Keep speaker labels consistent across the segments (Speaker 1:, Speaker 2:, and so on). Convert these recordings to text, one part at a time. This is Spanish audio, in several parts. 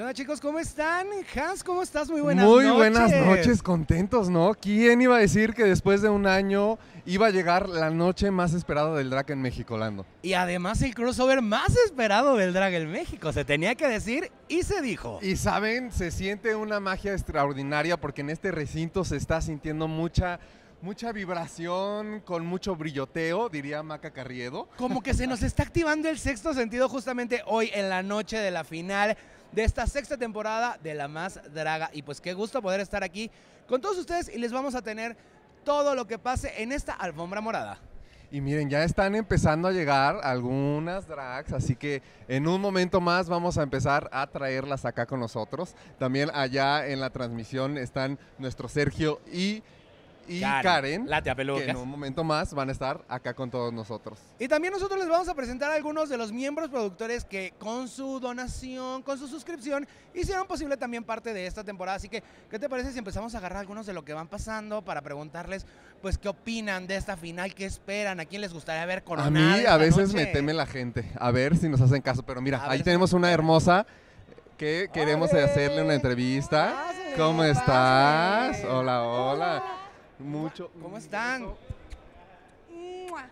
Speaker 1: ¿Qué onda chicos? ¿Cómo están? Hans, ¿cómo estás? Muy buenas
Speaker 2: Muy
Speaker 1: noches.
Speaker 2: buenas noches, contentos, ¿no? ¿Quién iba a decir que después de un año iba a llegar la noche más esperada del drag en México, Lando?
Speaker 1: Y además el crossover más esperado del Drag en México. Se tenía que decir y se dijo.
Speaker 2: Y saben, se siente una magia extraordinaria porque en este recinto se está sintiendo mucha, mucha vibración, con mucho brilloteo, diría Maca Carriedo.
Speaker 1: Como que se nos está activando el sexto sentido justamente hoy en la noche de la final de esta sexta temporada de La Más Draga. Y pues qué gusto poder estar aquí con todos ustedes y les vamos a tener todo lo que pase en esta alfombra morada.
Speaker 2: Y miren, ya están empezando a llegar algunas drags, así que en un momento más vamos a empezar a traerlas acá con nosotros. También allá en la transmisión están nuestro Sergio y, y Karen,
Speaker 1: La tía
Speaker 2: que en un momento más van a estar acá con todos nosotros.
Speaker 1: Y también nosotros les vamos a presentar a algunos de los miembros productores que con su donación, con su suscripción, hicieron posible también parte de esta temporada. Así que, ¿qué te parece si empezamos a agarrar algunos de lo que van pasando para preguntarles, pues, qué opinan de esta final, qué esperan, a quién les gustaría ver
Speaker 2: A
Speaker 1: coronada
Speaker 2: mí a veces me teme la gente, a ver si nos hacen caso, pero mira,
Speaker 1: A
Speaker 2: ahí tenemos una hermosa que queremos hacerle una entrevista.
Speaker 1: Pásale,
Speaker 2: ¿Cómo estás?
Speaker 1: pásale.
Speaker 2: Hola, hola. Mucho.
Speaker 1: ¿Cómo están?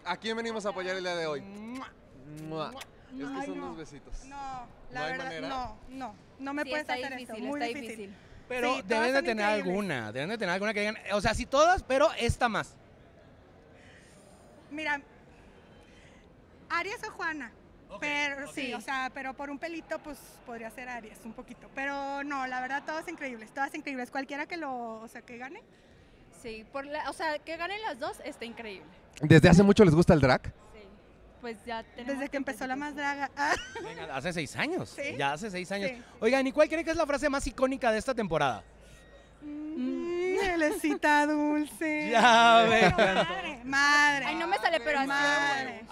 Speaker 2: ¿A quién venimos a apoyar el día de hoy? Es que
Speaker 3: Ay,
Speaker 2: son
Speaker 3: no.
Speaker 2: dos besitos.
Speaker 3: No,
Speaker 2: ¿No
Speaker 3: la
Speaker 2: hay
Speaker 3: verdad,
Speaker 2: manera?
Speaker 3: no, no, no me
Speaker 4: Sí,
Speaker 3: puedes
Speaker 4: está
Speaker 3: hacer
Speaker 4: difícil,
Speaker 3: esto, muy
Speaker 4: está
Speaker 3: difícil.
Speaker 4: difícil.
Speaker 1: Pero
Speaker 3: Sí, todas
Speaker 1: deben de
Speaker 3: son
Speaker 1: tener
Speaker 3: increíbles.
Speaker 1: alguna, deben de tener alguna que digan, o sea, sí todas, pero esta más.
Speaker 3: Mira, Aries o Juana, pero sí, o sea, pero por un pelito, pues podría ser Aries un poquito, pero no, la verdad, todas increíbles, todas increíbles, cualquiera que lo, o sea, que gane.
Speaker 4: Sí, por la, o sea, que ganen las dos está increíble.
Speaker 2: ¿Desde hace mucho les gusta el drag?
Speaker 4: Sí. Pues ya tenemos
Speaker 3: Desde que empezó la más draga. Ah,
Speaker 1: Venga, hace seis años.
Speaker 3: Sí.
Speaker 1: Ya hace seis años.
Speaker 3: Sí.
Speaker 1: Oigan, ¿y cuál creen que es la frase más icónica de esta temporada?
Speaker 3: mm, Elecita dulce.
Speaker 1: Ya ven.
Speaker 3: Madre, madre.
Speaker 4: Ay, no me sale, pero así.
Speaker 3: Madre.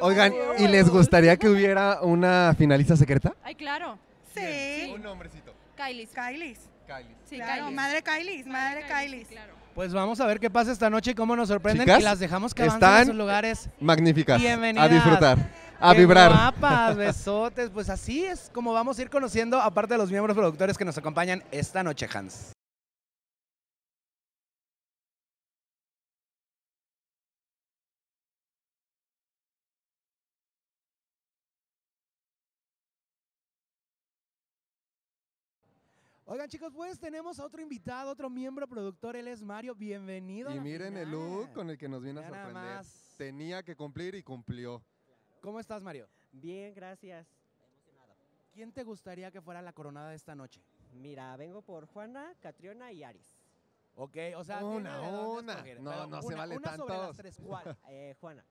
Speaker 2: Oigan, ¿y les gustaría que hubiera una finalista secreta?
Speaker 4: Ay, claro.
Speaker 3: Sí.
Speaker 2: Un nombrecito.
Speaker 4: Kylie.
Speaker 3: Kylie.
Speaker 2: Kylie.
Speaker 4: Sí,
Speaker 3: claro,
Speaker 4: Kylie.
Speaker 3: madre Kylie, madre Kylie.
Speaker 4: sí, claro.
Speaker 1: Pues vamos a ver qué pasa esta noche y cómo nos sorprenden
Speaker 2: Chicas,
Speaker 1: y las dejamos que avancen
Speaker 2: están
Speaker 1: a sus lugares.
Speaker 2: Magníficas.
Speaker 1: Bienvenidas.
Speaker 2: A disfrutar. A
Speaker 1: ¡Qué
Speaker 2: vibrar.
Speaker 1: guapas, besotes. Pues así es como vamos a ir conociendo, aparte de los miembros productores que nos acompañan esta noche, Hans. Oigan chicos, pues tenemos a otro invitado, otro miembro productor, él es Mario, bienvenido. a
Speaker 2: Y
Speaker 1: la
Speaker 2: miren el look con el que nos viene a sorprender.
Speaker 1: más.
Speaker 2: Tenía que cumplir y cumplió.
Speaker 1: ¿Cómo estás Mario?
Speaker 5: Bien, gracias.
Speaker 1: ¿Quién te gustaría que fuera la coronada de esta noche?
Speaker 5: Mira, vengo por Juana, Catriona y Aries.
Speaker 1: Ok, o sea,
Speaker 2: Una, una. No,
Speaker 1: pero
Speaker 2: no se
Speaker 1: una-
Speaker 2: vale
Speaker 1: una sobre las tres, ¿cuál?
Speaker 5: Eh, Juana.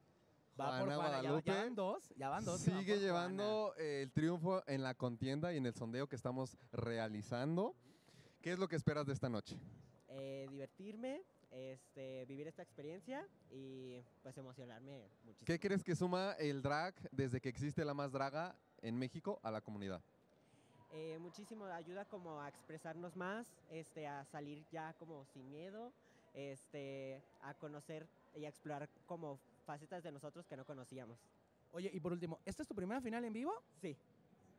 Speaker 1: Va por
Speaker 2: Juana
Speaker 1: ya- van dos, ya van dos. que van
Speaker 2: Sigue llevando eh, el triunfo en la contienda y en el sondeo que estamos realizando. ¿Qué es lo que esperas de esta noche?
Speaker 5: Eh, divertirme, este, vivir esta experiencia y pues emocionarme muchísimo.
Speaker 2: ¿Qué crees que suma el drag desde que existe la más draga en México a la comunidad?
Speaker 5: Eh, muchísimo ayuda como a expresarnos más, este, a salir ya como sin miedo, este, a conocer y a explorar como facetas de nosotros que no conocíamos.
Speaker 1: Oye, y por último, ¿esta es tu primera final en vivo?
Speaker 5: Sí.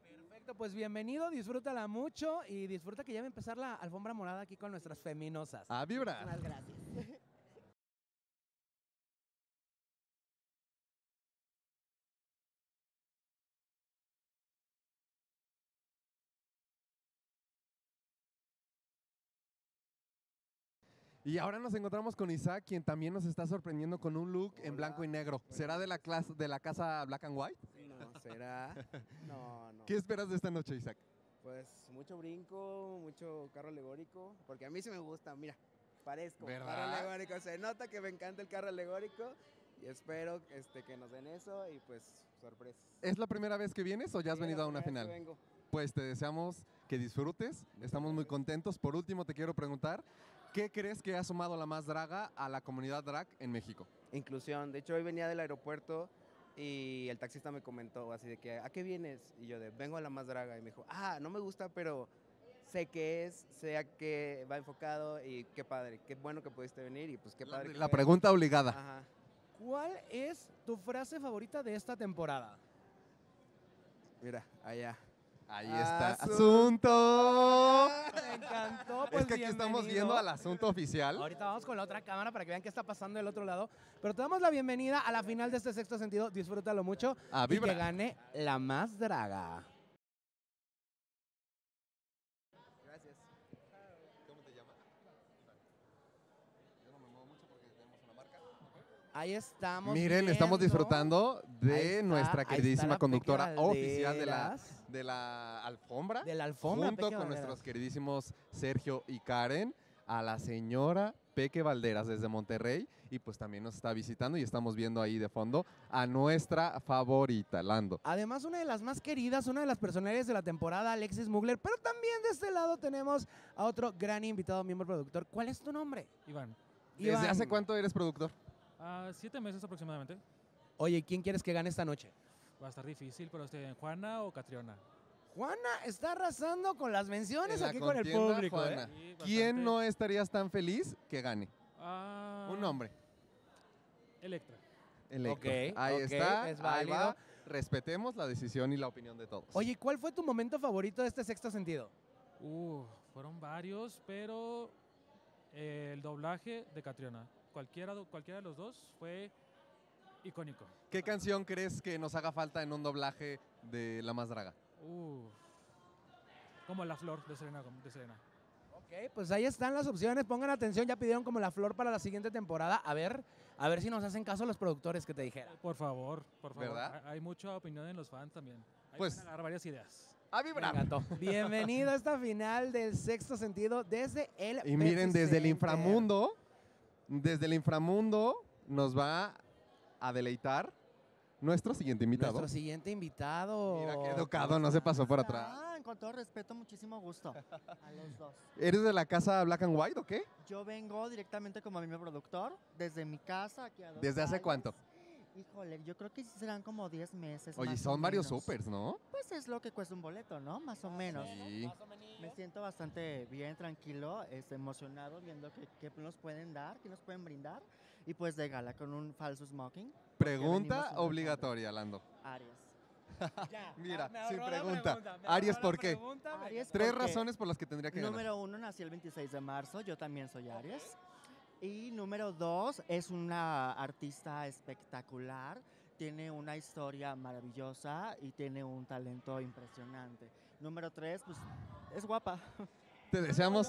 Speaker 1: Perfecto, pues bienvenido, disfrútala mucho y disfruta que ya va a empezar la alfombra morada aquí con nuestras feminosas.
Speaker 2: A vibrar.
Speaker 5: Muchas gracias.
Speaker 2: Y ahora nos encontramos con Isaac, quien también nos está sorprendiendo con un look en blanco y negro. ¿Será de la, clase, de la casa Black and White?
Speaker 6: No, será. No, no.
Speaker 2: ¿Qué esperas de esta noche, Isaac?
Speaker 6: Pues mucho brinco, mucho carro alegórico, porque a mí sí me gusta, mira, parezco.
Speaker 2: ¿Verdad?
Speaker 6: Carro alegórico, se nota que me encanta el carro alegórico y espero este, que nos den eso y pues sorpresas.
Speaker 2: ¿Es la primera vez que vienes o ya has
Speaker 6: Sí,
Speaker 2: venido a una final?
Speaker 6: vengo.
Speaker 2: Pues te deseamos que disfrutes, estamos muy contentos. Por último, te quiero preguntar, ¿qué crees que ha sumado la más draga a la comunidad drag en México?
Speaker 6: Inclusión, de hecho hoy venía del aeropuerto y el taxista me comentó así de que, ¿a qué vienes? Y yo de, vengo a la más draga y me dijo, ah, no me gusta, pero sé qué es, sé a qué va enfocado y qué padre, qué bueno que pudiste venir y pues qué
Speaker 2: La,
Speaker 6: padre. que
Speaker 2: la
Speaker 6: fue".
Speaker 2: pregunta obligada.
Speaker 6: Ajá.
Speaker 1: ¿Cuál es tu frase favorita de esta temporada?
Speaker 6: Mira, allá.
Speaker 2: Ahí está.
Speaker 7: Asunto.
Speaker 2: Asunto.
Speaker 1: Me encantó. Pues
Speaker 2: es que aquí estamos viendo al asunto oficial.
Speaker 1: Ahorita vamos con la otra cámara para que vean qué está pasando del otro lado. Pero te damos la bienvenida a la final de este sexto sentido. Disfrútalo mucho.
Speaker 2: A
Speaker 1: y que gane la más draga.
Speaker 7: Gracias.
Speaker 2: ¿Cómo te llamas? Yo no me muevo mucho porque tenemos una marca.
Speaker 1: Ahí estamos.
Speaker 2: Miren, estamos disfrutando de
Speaker 1: está,
Speaker 2: nuestra queridísima conductora oficial de la. De la alfombra.
Speaker 1: De la alfombra.
Speaker 2: junto
Speaker 1: Peque
Speaker 2: con
Speaker 1: Valderas.
Speaker 2: nuestros queridísimos Sergio y Karen, a la señora Peque Valderas desde Monterrey. Y pues también nos está visitando y estamos viendo ahí de fondo a nuestra favorita, Lando.
Speaker 1: Además, una de las más queridas, una de las personalidades de la temporada, Alexis Mugler. Pero también de este lado tenemos a otro gran invitado, miembro productor. ¿Cuál es tu nombre?
Speaker 8: Iván,
Speaker 2: ¿Desde
Speaker 1: Iván.
Speaker 2: hace cuánto eres productor?
Speaker 8: a siete meses aproximadamente.
Speaker 1: Oye, ¿quién quieres que gane esta noche?
Speaker 8: Va a estar difícil, pero este, Juana o Catriona.
Speaker 1: Juana está arrasando con las menciones
Speaker 2: la
Speaker 1: aquí con el público. ¿eh?
Speaker 8: Sí,
Speaker 2: ¿Quién no estarías tan feliz que gane?
Speaker 8: Ah,
Speaker 2: Un nombre.
Speaker 8: Electra.
Speaker 2: Electro.
Speaker 1: Ok,
Speaker 2: ahí está.
Speaker 1: es
Speaker 2: ahí va.
Speaker 1: válido.
Speaker 2: Respetemos la decisión y la opinión de todos.
Speaker 1: Oye, ¿cuál fue tu momento favorito de este sexto sentido?
Speaker 8: Uh, fueron varios, pero eh, el doblaje de Catriona. Cualquiera, cualquiera de los dos fue icónico.
Speaker 2: ¿Qué canción crees que nos haga falta en un doblaje de La Más Draga?
Speaker 8: Uh, como la flor de Selena. De Selena.
Speaker 1: Ok, pues ahí están las opciones. Pongan atención, ya pidieron como la flor para la siguiente temporada. A ver, a ver si nos hacen caso los productores que te dijeran.
Speaker 8: Por favor, por favor.
Speaker 2: ¿Verdad?
Speaker 8: Hay, mucha opinión en los fans también. Hay
Speaker 2: Pues-
Speaker 8: que agarrar varias ideas.
Speaker 2: A
Speaker 1: Me
Speaker 2: vibrar.
Speaker 1: encantó. Bienvenido a esta final del sexto sentido desde el
Speaker 2: Y miren, desde el inframundo, desde el inframundo nos va a deleitar nuestro siguiente invitado.
Speaker 1: Nuestro siguiente invitado.
Speaker 2: Mira qué educado, no se pasó por atrás.
Speaker 9: Ah, con todo respeto, muchísimo gusto a los dos.
Speaker 2: ¿Eres de la casa Black and White o qué?
Speaker 9: Yo vengo directamente como miembro productor desde mi casa aquí a dos
Speaker 2: ¿Desde hace
Speaker 9: calles.
Speaker 2: cuánto?
Speaker 9: Híjole, yo creo que serán como 10 meses.
Speaker 2: Oye,
Speaker 9: más
Speaker 2: son
Speaker 9: o
Speaker 2: varios
Speaker 9: menos.
Speaker 2: supers, ¿no?
Speaker 9: Pues es lo que cuesta un boleto, ¿no? Más o menos.
Speaker 2: Sí.
Speaker 9: Me siento bastante bien, tranquilo, este, emocionado viendo qué, qué nos pueden dar, qué nos pueden brindar. Y pues de gala con un falso smoking.
Speaker 2: Pregunta obligatoria, Lando.
Speaker 9: Aries.
Speaker 1: Ya,
Speaker 2: Mira,
Speaker 1: me
Speaker 2: sin pregunta.
Speaker 1: me
Speaker 2: Aries, ¿por qué?
Speaker 1: pregunta,
Speaker 9: Aries
Speaker 2: Tres
Speaker 9: porque-
Speaker 2: razones por las que tendría que ganar.
Speaker 9: Número uno, nací el 26 de marzo, yo también soy Aries. Y número dos, es una artista espectacular, tiene una historia maravillosa y tiene un talento impresionante. Número tres, pues es guapa.
Speaker 2: Te deseamos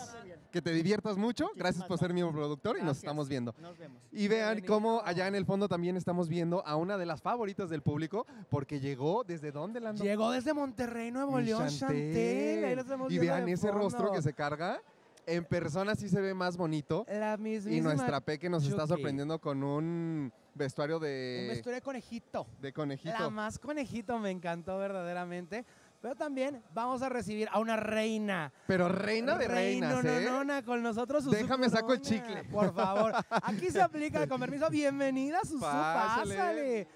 Speaker 2: que te diviertas mucho.
Speaker 9: Muchísimas
Speaker 2: Gracias por ser mi productor y nos estamos viendo.
Speaker 9: Nos vemos.
Speaker 2: Y vean cómo allá en el fondo también estamos viendo a una de las favoritas del público porque llegó desde dónde, Lando?
Speaker 1: Llegó desde Monterrey, Nuevo
Speaker 2: Mi
Speaker 1: León, Chantel. Ahí
Speaker 2: Y vean ese rostro que se carga. En persona sí se ve más bonito.
Speaker 1: La
Speaker 2: Y
Speaker 1: mismísima
Speaker 2: nuestra Peque nos está sorprendiendo con un vestuario
Speaker 1: Un
Speaker 2: de,
Speaker 1: vestuario de conejito.
Speaker 2: de
Speaker 1: La
Speaker 2: conejito.
Speaker 1: más conejito me encantó verdaderamente. Pero también vamos a recibir a una reina.
Speaker 2: Pero reina de
Speaker 1: Reina,
Speaker 2: reinas, ¿eh?
Speaker 1: no, no, con nosotros Susu
Speaker 2: Déjame saco el
Speaker 1: Corona.
Speaker 2: chicle.
Speaker 1: Por favor. Aquí se aplica, con permiso. Bienvenida, Susu,
Speaker 2: Pásale.
Speaker 1: pásale.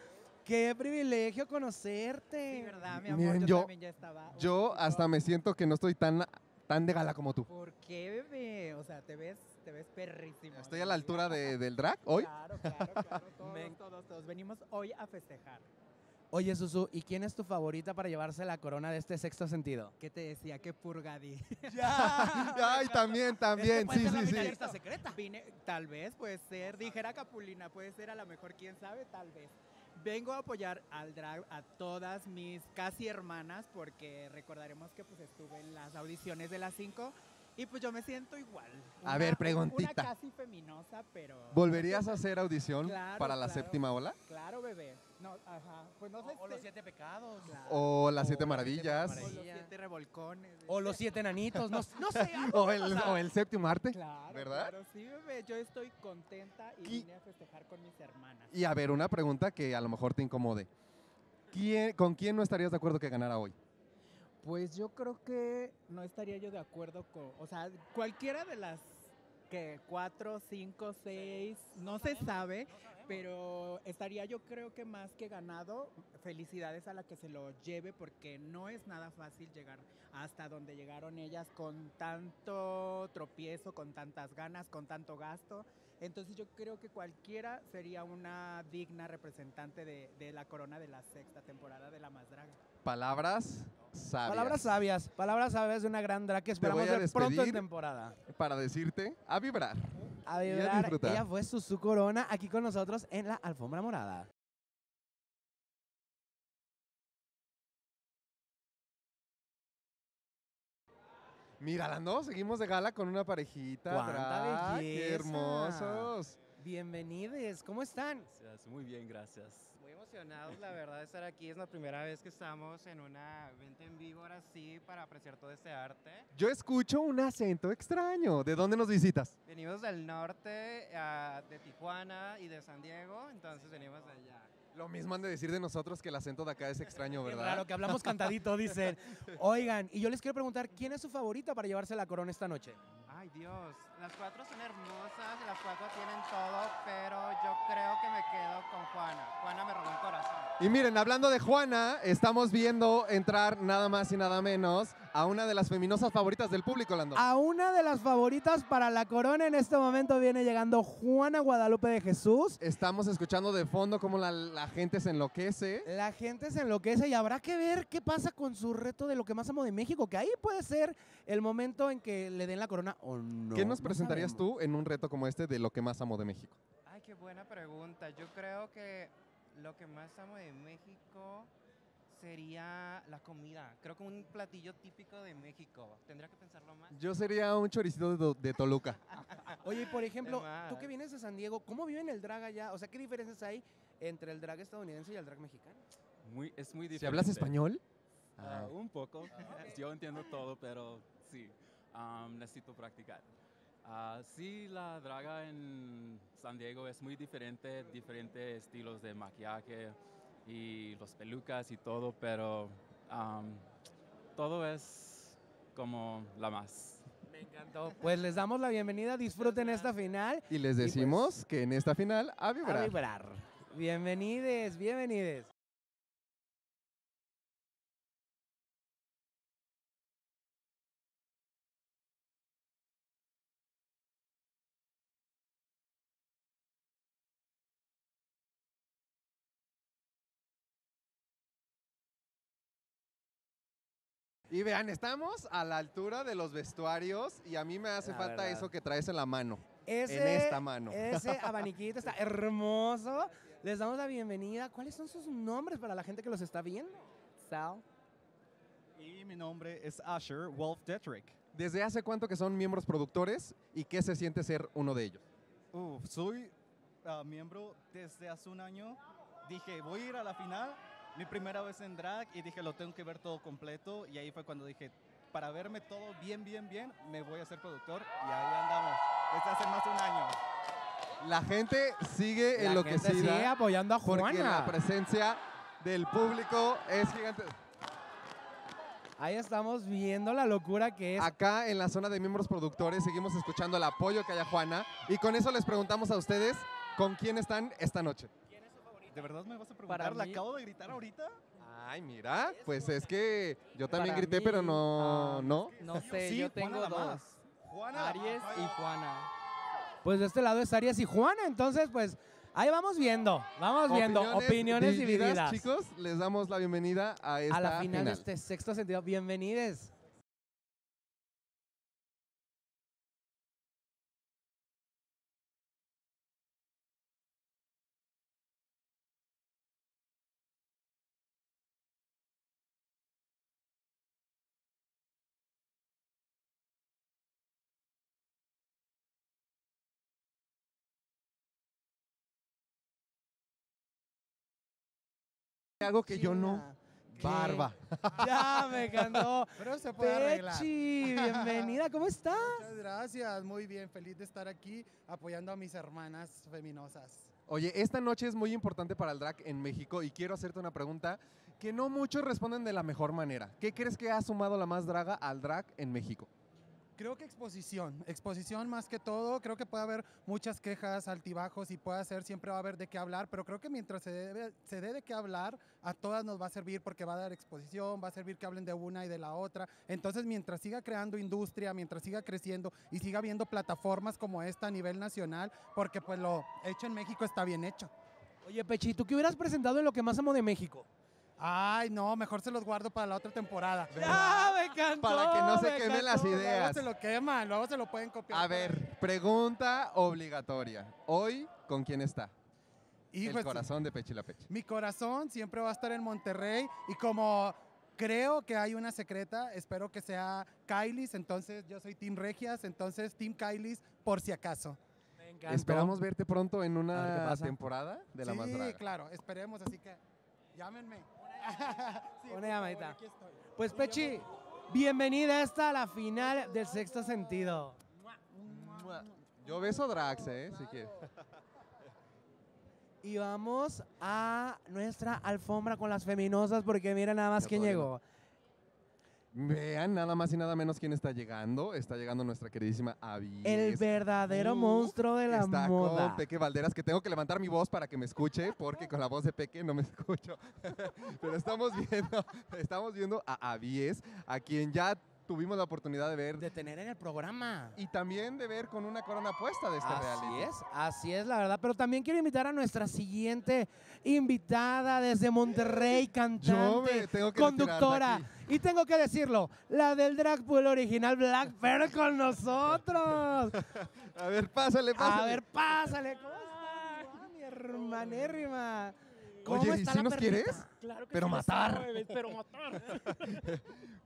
Speaker 1: Qué privilegio conocerte.
Speaker 10: Sí, ¿verdad, mi amor?
Speaker 2: Miren,
Speaker 10: yo,
Speaker 2: yo-
Speaker 10: también ya estaba.
Speaker 2: Yo
Speaker 10: poquito-
Speaker 2: hasta me siento que no estoy tan, tan de gala como tú.
Speaker 10: ¿Por qué, bebé? O sea, te ves, te ves perrísimo.
Speaker 2: Estoy a la altura de- del drag hoy.
Speaker 10: Claro, claro, claro. Todos,
Speaker 1: Me-
Speaker 10: todos, todos. Venimos hoy a festejar.
Speaker 1: Oye, Susu, ¿y quién es tu favorita para llevarse la corona de este sexto sentido?
Speaker 10: ¿Qué te decía? ¿Qué purgadí?
Speaker 2: Ay, también, también.
Speaker 1: Puede
Speaker 2: Sí,
Speaker 1: ser la
Speaker 2: sí,
Speaker 1: secreta.
Speaker 10: Vine, tal vez, puede ser. Dijera Capulina, puede ser a lo mejor, quién sabe, tal vez. Vengo a apoyar al drag a todas mis casi hermanas porque recordaremos que pues estuve en las audiciones de las 5 y pues yo me siento igual.
Speaker 2: A ver, preguntita.
Speaker 10: Una casi feminosa, pero...
Speaker 2: ¿Volverías a hacer audición
Speaker 10: Claro,
Speaker 2: para la
Speaker 10: claro.
Speaker 2: séptima ola?
Speaker 10: Claro, bebé. No, ajá. Pues no sé.
Speaker 1: O los
Speaker 10: si-
Speaker 1: siete pecados.
Speaker 10: Claro.
Speaker 2: ¿O las siete
Speaker 1: O las siete
Speaker 2: maravillas?
Speaker 10: O los siete revolcones.
Speaker 1: O los siete enanitos. No, no sé.
Speaker 2: ¿O el, o el séptimo arte?
Speaker 10: Claro,
Speaker 2: ¿Verdad?
Speaker 10: Claro, sí, bebé. Yo estoy contenta y
Speaker 2: Y-
Speaker 10: vine a festejar con mis hermanas.
Speaker 2: Y a ver, una pregunta que a lo mejor te incomode. ¿Quién- ¿Con quién no estarías de acuerdo que ganara hoy?
Speaker 10: Pues yo creo que no estaría yo de acuerdo con, o sea, cualquiera de las que cuatro, cinco, seis, no se sabe, pero estaría yo creo que más que ganado. Felicidades a la que se lo lleve porque no es nada fácil llegar hasta donde llegaron ellas con tanto tropiezo, con tantas ganas, con tanto gasto. Entonces yo creo que cualquiera sería una digna representante de, de la corona de la sexta temporada de La Más Draga.
Speaker 2: Palabras sabias.
Speaker 1: Palabras sabias, palabras sabias de una gran drag que esperamos ver pronto en temporada.
Speaker 2: Para decirte, a vibrar.
Speaker 1: A
Speaker 2: Y a
Speaker 1: vibrar,
Speaker 2: disfrutar.
Speaker 1: ella fue Susu Corona aquí con nosotros en la alfombra morada.
Speaker 2: Mírala, ¿no? Seguimos de gala con una parejita.
Speaker 1: ¡Cuánta
Speaker 2: drag. ¡Qué hermosos!
Speaker 1: Bienvenidos, ¿cómo están?
Speaker 11: Gracias, muy bien, gracias.
Speaker 6: Muy emocionados, la verdad, de estar aquí. Es la primera vez que estamos en una venta en vivo ahora sí para apreciar todo este arte.
Speaker 2: Yo escucho un acento extraño. ¿De dónde nos visitas?
Speaker 6: Venimos del norte, ah, de Tijuana y de San Diego, entonces venimos de allá.
Speaker 2: Lo mismo han de decir de nosotros que el acento de acá es extraño, ¿verdad?
Speaker 1: raro que hablamos cantadito, dicen. Oigan, y yo les quiero preguntar, ¿quién es su favorita para llevarse la corona esta noche?
Speaker 6: Ay Dios, las cuatro son hermosas, las cuatro tienen todo, pero yo creo que me quedo con Juana. Juana me robó el corazón.
Speaker 2: Y miren, hablando de Juana, estamos viendo entrar nada más y nada menos a una de las feminosas favoritas del público, Lando.
Speaker 1: A una de las favoritas para la corona en este momento viene llegando Juana Guadalupe de Jesús.
Speaker 2: Estamos escuchando de fondo cómo la, la gente se enloquece.
Speaker 1: La gente se enloquece y habrá que ver qué pasa con su reto de lo que más amo de México, que ahí puede ser el momento en que le den la corona o no.
Speaker 2: ¿Qué nos
Speaker 1: no
Speaker 2: presentarías
Speaker 1: sabemos.
Speaker 2: tú en un reto como este de lo que más amo de México?
Speaker 6: Ay, qué buena pregunta. Yo creo que lo que más amo de México sería la comida. Creo que un platillo típico de México. Tendría que pensarlo más.
Speaker 2: Yo sería un choricito de, de Toluca.
Speaker 1: Oye, por ejemplo, tú que vienes de San Diego, ¿cómo viven el drag allá? O sea, ¿qué diferencias hay entre el drag estadounidense y el drag mexicano?
Speaker 11: Muy, es muy diferente.
Speaker 2: ¿Si hablas español?
Speaker 11: Ah, un poco. Yo entiendo todo, pero sí, am, necesito practicar. Ah, sí, la draga en San Diego es muy diferente, diferentes estilos de maquillaje y los pelucas y todo, pero am, todo es como la más.
Speaker 1: Me encantó. Pues les damos la bienvenida, disfruten esta final.
Speaker 2: Y les
Speaker 1: pues,
Speaker 2: decimos que en esta final a vibrar.
Speaker 1: A vibrar. Bienvenides, bienvenides.
Speaker 2: Y vean, estamos a la altura de los vestuarios y a mí me hace
Speaker 1: La
Speaker 2: falta
Speaker 1: verdad.
Speaker 2: eso que traes en la mano.
Speaker 1: Ese,
Speaker 2: en esta mano.
Speaker 1: Ese abaniquito está hermoso. Les damos la bienvenida. ¿Cuáles son sus nombres para la gente que los está viendo? Sal.
Speaker 12: Y mi nombre es Asher Wolf Detrick.
Speaker 2: ¿Desde hace cuánto que son miembros productores y qué se siente ser uno de ellos?
Speaker 12: Uf, soy ah, miembro desde hace un año. Dije, voy a ir a la final, mi primera vez en drag, y dije, lo tengo que ver todo completo. Y ahí fue cuando dije, para verme todo bien, bien, bien, me voy a ser productor. Y ahí andamos, desde hace más de un año.
Speaker 2: La gente sigue
Speaker 1: La
Speaker 2: enloquecida.
Speaker 1: gente sigue apoyando a
Speaker 2: Porque
Speaker 1: Juana.
Speaker 2: la presencia del público es gigante.
Speaker 1: Ahí estamos viendo la locura que es.
Speaker 2: Acá en la zona de miembros productores seguimos escuchando el apoyo que hay a Juana y con eso les preguntamos a ustedes con quién están esta noche.
Speaker 12: ¿De verdad me vas a
Speaker 13: Para
Speaker 12: preguntar? ¿La
Speaker 13: mí-
Speaker 12: acabo de gritar ahorita?
Speaker 2: Ay, mira, pues es que yo también
Speaker 13: Para
Speaker 2: grité,
Speaker 13: mí,
Speaker 2: pero no,
Speaker 13: ah,
Speaker 2: no.
Speaker 13: No sé,
Speaker 12: Sí,
Speaker 13: yo
Speaker 12: Juana
Speaker 13: tengo
Speaker 12: la
Speaker 13: dos.
Speaker 12: Juana
Speaker 13: Aries y Juana.
Speaker 1: Pues de este lado es Arias y Juana. Entonces, pues ahí vamos viendo. Vamos viendo. Opiniones divididas.
Speaker 2: Chicos, les damos la bienvenida a esta
Speaker 1: a la final,
Speaker 2: final.
Speaker 1: de este sexto sentido. Bienvenides.
Speaker 2: Algo que yo no.
Speaker 1: ¿Qué?
Speaker 2: Barba.
Speaker 1: Ya me encantó.
Speaker 14: Pero se puede arreglar.
Speaker 1: Pechi, bienvenida. ¿Cómo estás?
Speaker 14: Muchas gracias, muy bien, feliz de estar aquí apoyando a mis hermanas feminosas.
Speaker 2: Oye, esta noche es muy importante para el drag en México y quiero hacerte una pregunta que no muchos responden de la mejor manera. ¿Qué crees que ha sumado la más draga al drag en México?
Speaker 14: Creo que exposición, exposición más que todo, creo que puede haber muchas quejas, altibajos y puede ser, siempre va a haber de qué hablar, pero creo que mientras se, se dé de qué hablar, a todas nos va a servir porque va a dar exposición, va a servir que hablen de una y de la otra. Entonces, mientras siga creando industria, mientras siga creciendo y siga viendo plataformas como esta a nivel nacional, porque pues lo hecho en México está bien hecho.
Speaker 1: Oye, Pechi, ¿tú qué hubieras presentado en lo que más amo de México?
Speaker 14: Ay, no, mejor se los guardo para la otra temporada.
Speaker 1: ¡Ah, me encantó!
Speaker 2: Para que no se
Speaker 14: me
Speaker 2: quemen las
Speaker 14: encantó. Luego
Speaker 2: ideas.
Speaker 14: se lo queman, luego se lo pueden copiar.
Speaker 2: A ver, pregunta obligatoria. Hoy, ¿con quién está?
Speaker 14: Hijo
Speaker 2: el corazón de Pechi la Pechi.
Speaker 14: Mi corazón siempre va a estar en Monterrey y como creo que hay una secreta, espero que sea Kailis, entonces yo soy Team Regias, entonces Team Kailis por si acaso.
Speaker 1: Me encantó.
Speaker 2: Esperamos verte pronto en una temporada de La
Speaker 14: sí,
Speaker 2: Más Draga.
Speaker 14: claro, esperemos, así que llámenme. Sí,
Speaker 1: Una
Speaker 14: favor,
Speaker 1: llamadita.
Speaker 14: aquí estoy.
Speaker 1: Pues Pechi, bienvenida esta a la final del sexto sentido.
Speaker 2: Yo beso Drax, ¿eh? Si quieres.
Speaker 1: Y vamos a nuestra alfombra con las feminosas porque mira nada más quién llegó.
Speaker 2: Vean nada más y nada menos quién está llegando. Está llegando nuestra queridísima Avi.
Speaker 1: El verdadero
Speaker 2: Uh,
Speaker 1: monstruo de la
Speaker 2: está
Speaker 1: moda.
Speaker 2: con Peque Valderas, que tengo que levantar mi voz para que me escuche, porque con la voz de Peque no me escucho. Pero estamos viendo, estamos viendo a Avies, a quien ya tuvimos la oportunidad de ver
Speaker 1: De tener en el programa.
Speaker 2: y también de ver con una corona puesta de este
Speaker 1: Así
Speaker 2: reality.
Speaker 1: es, así es la verdad. Pero también quiero invitar a nuestra siguiente invitada desde Monterrey, cantante,
Speaker 2: Yo me tengo que
Speaker 1: conductora. Y tengo que decirlo, la del drag pool original Black Pearl con nosotros.
Speaker 2: A ver, pásale, pásale.
Speaker 1: A ver, pásale. ¿Cómo estás, mi hermanérrima? ¿Cómo
Speaker 2: Oye, ¿y
Speaker 1: está
Speaker 2: si
Speaker 1: la
Speaker 2: nos
Speaker 1: perrita?
Speaker 2: quieres?
Speaker 15: Claro que
Speaker 2: Pero
Speaker 15: sí lo
Speaker 2: matar.
Speaker 15: pero matar.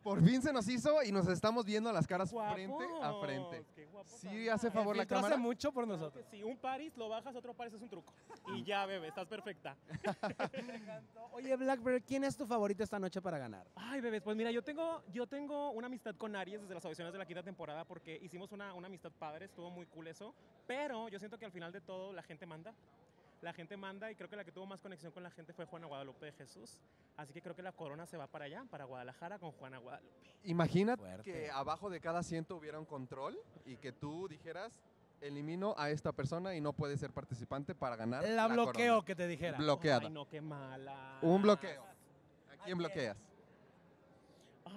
Speaker 2: Por fin se nos hizo y nos estamos viendo las caras frente a
Speaker 15: Guapos,
Speaker 2: frente.
Speaker 15: qué guapos
Speaker 2: Sí, hace favor la
Speaker 1: filtro hace
Speaker 2: cámara.
Speaker 1: mucho por nosotros.
Speaker 15: sí, un Paris lo bajas, otro Paris es un truco. Y ya, bebé, estás perfecta.
Speaker 1: Oye, Black Pearl, ¿quién es tu favorito esta noche para ganar?
Speaker 15: Ay, bebés, pues mira, yo tengo, yo tengo una amistad con Aries desde las audiciones de la quinta temporada porque hicimos una, una amistad padre, estuvo muy cool eso. Pero yo siento que al final de todo la gente manda. La gente manda y creo que la que tuvo más conexión con la gente fue Juana Guadalupe de Jesús. Así que creo que la corona se va para allá, para Guadalajara con Juana Guadalupe.
Speaker 2: Imagínate
Speaker 1: Fuerte.
Speaker 2: que abajo de cada asiento hubiera un control y que tú dijeras, elimino a esta persona y no puede ser participante para ganar.
Speaker 1: La bloqueo
Speaker 2: corona".
Speaker 1: que te dijera.
Speaker 2: Bloqueada.
Speaker 15: Ay, no, qué mala.
Speaker 2: Un bloqueo. ¿A quién bloqueas?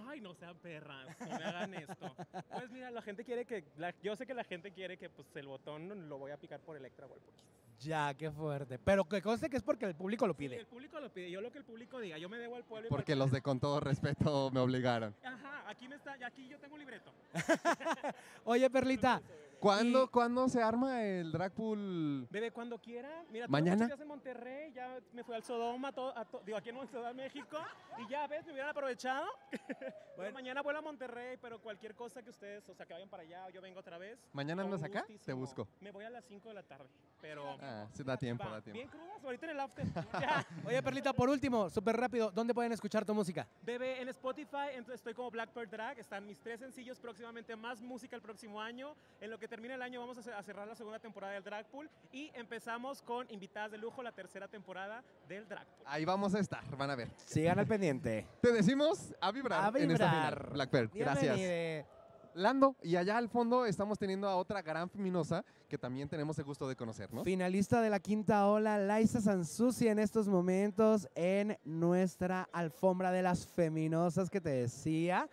Speaker 15: Ay, no sean perras, no me hagan esto. Pues mira, la gente quiere que, la- yo sé que la gente quiere que pues el botón lo voy a picar por Electra o el Poquis.
Speaker 1: Ya, qué fuerte. Pero que conste que es porque el público lo
Speaker 15: Sí,
Speaker 1: pide.
Speaker 15: el público lo pide, yo lo que el público diga, yo me debo al pueblo. y
Speaker 2: Porque los de con todo respeto me obligaron.
Speaker 15: Ajá, aquí me está, aquí yo tengo un libreto.
Speaker 1: Oye, Perlita,
Speaker 2: ¿Cuándo,
Speaker 1: Y-
Speaker 2: ¿Cuándo se arma el drag pool?
Speaker 15: Bebé, cuando quiera. Mira,
Speaker 2: ¿Mañana?
Speaker 15: días en Monterrey, ya me fui al Sodoma, todo, a to- digo, aquí en Ciudad México, y ya ves, me hubieran aprovechado. Bueno, mañana vuelo a Monterrey, pero cualquier cosa que ustedes, o sea, que vayan para allá, o yo vengo otra vez.
Speaker 2: ¿Mañana andas acá? Te busco.
Speaker 15: Me voy a las 5 de la tarde, pero...
Speaker 2: Ah, sí da tiempo,
Speaker 15: va,
Speaker 2: da tiempo.
Speaker 15: Bien crudas, ahorita en el after.
Speaker 1: Oye, Perlita, por último, súper rápido, ¿dónde pueden escuchar tu música?
Speaker 15: Bebé, en Spotify entonces estoy como Blackbird Drag. Están mis tres sencillos próximamente, más música el próximo año. En lo que termine el año vamos a ce- a cerrar la segunda temporada del Drag Pool y empezamos con invitadas de lujo la tercera temporada del Drag Pool.
Speaker 2: Ahí vamos a estar, van a ver.
Speaker 1: Sigan al pendiente.
Speaker 2: Te decimos a vibrar,
Speaker 1: A
Speaker 2: en esta
Speaker 1: vibrar.
Speaker 2: final. Blackbird, gracias.
Speaker 1: Bienvenide.
Speaker 2: Lando, y allá al fondo estamos teniendo a otra gran feminosa que también tenemos el gusto de conocer, ¿no?
Speaker 1: Finalista de la quinta ola, Laisa Sansusi en estos momentos en nuestra alfombra de las feminosas que te decía.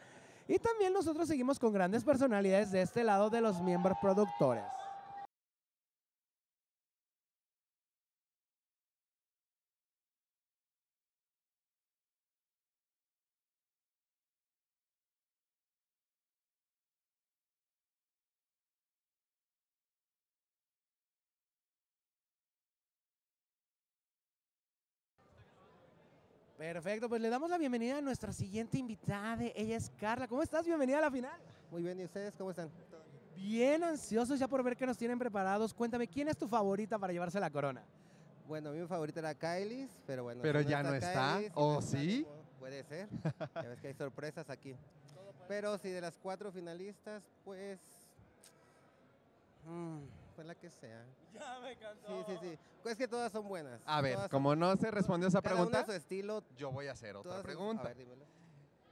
Speaker 1: Y también nosotros seguimos con grandes personalidades de este lado de los miembros productores. Perfecto, pues le damos la bienvenida a nuestra siguiente invitada. Ella es Carla. ¿Cómo estás? Bienvenida a la final.
Speaker 16: Muy bien, ¿y ustedes cómo están?
Speaker 1: Bien ansiosos ya por ver qué nos tienen preparados. Cuéntame, ¿quién es tu favorita para llevarse la corona?
Speaker 16: Bueno, mi favorita era Kylie's, pero bueno.
Speaker 2: Pero ya no está, ¿o
Speaker 16: no está,
Speaker 2: sí?
Speaker 16: Puede ser. Ya ves que hay sorpresas aquí. Pero si de las cuatro finalistas, pues. mm, pues la que sea.
Speaker 1: Ya me
Speaker 16: Sí, sí, sí. Pues que todas son buenas.
Speaker 2: A ver,
Speaker 16: todas
Speaker 2: como
Speaker 16: son-
Speaker 2: no se respondió esa
Speaker 16: cada
Speaker 2: pregunta,
Speaker 16: a su estilo.
Speaker 2: yo voy a hacer otra pregunta.
Speaker 16: A ver, dímelo.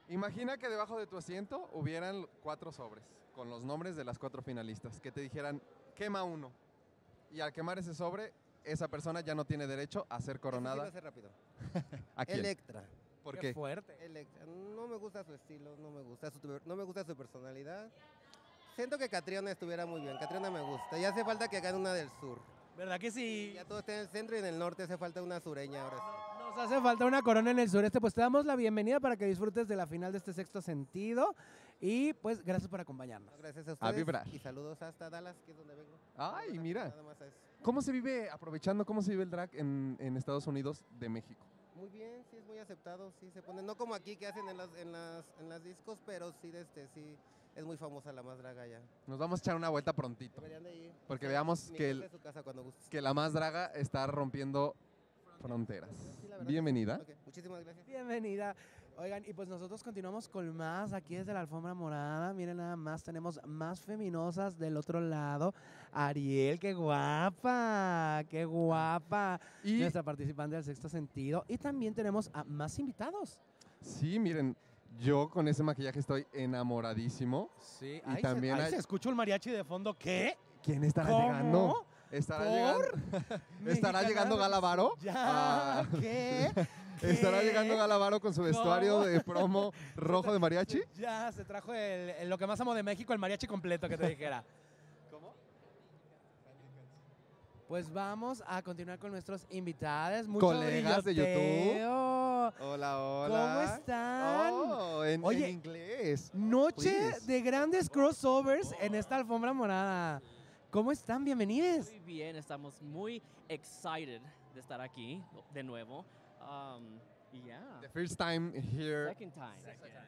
Speaker 2: Imagina que debajo de tu asiento hubieran cuatro sobres con los nombres de las cuatro finalistas, que te dijeran, quema uno. Y al quemar ese sobre, esa persona ya no tiene derecho a ser
Speaker 16: Eso sí lo
Speaker 2: coronada.
Speaker 16: hace rápido.
Speaker 2: ¿A quién?
Speaker 16: Electra.
Speaker 2: ¿Por
Speaker 1: Qué
Speaker 2: qué?
Speaker 1: fuerte.
Speaker 16: Electra. No me gusta su estilo, no me gusta su, no me gusta su personalidad. Siento que Catriona estuviera muy bien. Catriona me gusta. Y hace falta que hagan una del sur.
Speaker 1: ¿Verdad que sí?
Speaker 16: Ya todo está en el centro y en el norte hace falta una sureña ahora sí.
Speaker 1: Nos hace falta una corona en el sureste, pues te damos la bienvenida para que disfrutes de la final de este sexto sentido. Y pues gracias por acompañarnos.
Speaker 16: Gracias a
Speaker 2: A
Speaker 16: ustedes.
Speaker 2: vibrar.
Speaker 16: Y saludos hasta Dallas, que es donde vengo.
Speaker 2: Ay, mira.
Speaker 16: Nada más a eso.
Speaker 2: ¿Cómo se vive, aprovechando, cómo se vive el drag en, en Estados Unidos de México?
Speaker 16: Muy bien, sí es muy aceptado, sí se pone, no como aquí que hacen en las, en las, en las discos, pero sí, de este, sí, es muy famosa la más draga ya.
Speaker 2: Nos vamos a echar una vuelta prontito.
Speaker 16: Deberían de ir.
Speaker 2: Porque
Speaker 16: Sí,
Speaker 2: veamos que, el-
Speaker 16: es su casa cuando gustes.
Speaker 2: que la más draga está rompiendo fronteras.
Speaker 16: Sí.
Speaker 2: Bienvenida.
Speaker 16: Muchísimas gracias.
Speaker 1: Bienvenida. Oigan, y pues nosotros continuamos con más aquí desde la alfombra morada. Miren nada más, tenemos más feminosas del otro lado. Ariel, qué guapa, qué guapa.
Speaker 2: Y-
Speaker 1: Nuestra participante del sexto sentido. Y también tenemos a más invitados.
Speaker 2: Sí, miren, yo con ese maquillaje estoy enamoradísimo.
Speaker 1: Sí,
Speaker 2: y también hay-
Speaker 1: se escucha un mariachi de fondo. ¿Qué?
Speaker 2: ¿Quién estará
Speaker 1: ¿Cómo?
Speaker 2: llegando? ¿Estará
Speaker 1: ¿Por?
Speaker 2: llegando? ¿Estará llegando Galavaro?
Speaker 1: Ya,
Speaker 2: Ah.
Speaker 1: ¿qué?
Speaker 2: ¿Estará llegando Galavaro con su vestuario
Speaker 1: ¿Cómo?
Speaker 2: de promo rojo de mariachi?
Speaker 1: Ya, se trajo el, el- lo que más amo de México, el mariachi completo, que te dijera.
Speaker 2: ¿Cómo?
Speaker 1: Pues vamos a continuar con nuestros invitados. Mucho
Speaker 2: Colegas de YouTube. Hola, hola.
Speaker 1: ¿Cómo están?
Speaker 2: Oh, en, en
Speaker 1: Oye,
Speaker 2: inglés.
Speaker 1: Noche
Speaker 2: Please.
Speaker 1: de grandes crossovers en esta alfombra morada. ¿Cómo están? Bienvenidos.
Speaker 17: Muy bien, estamos muy excited de estar aquí de nuevo. Um, yeah.
Speaker 2: The first time here.
Speaker 17: Second time.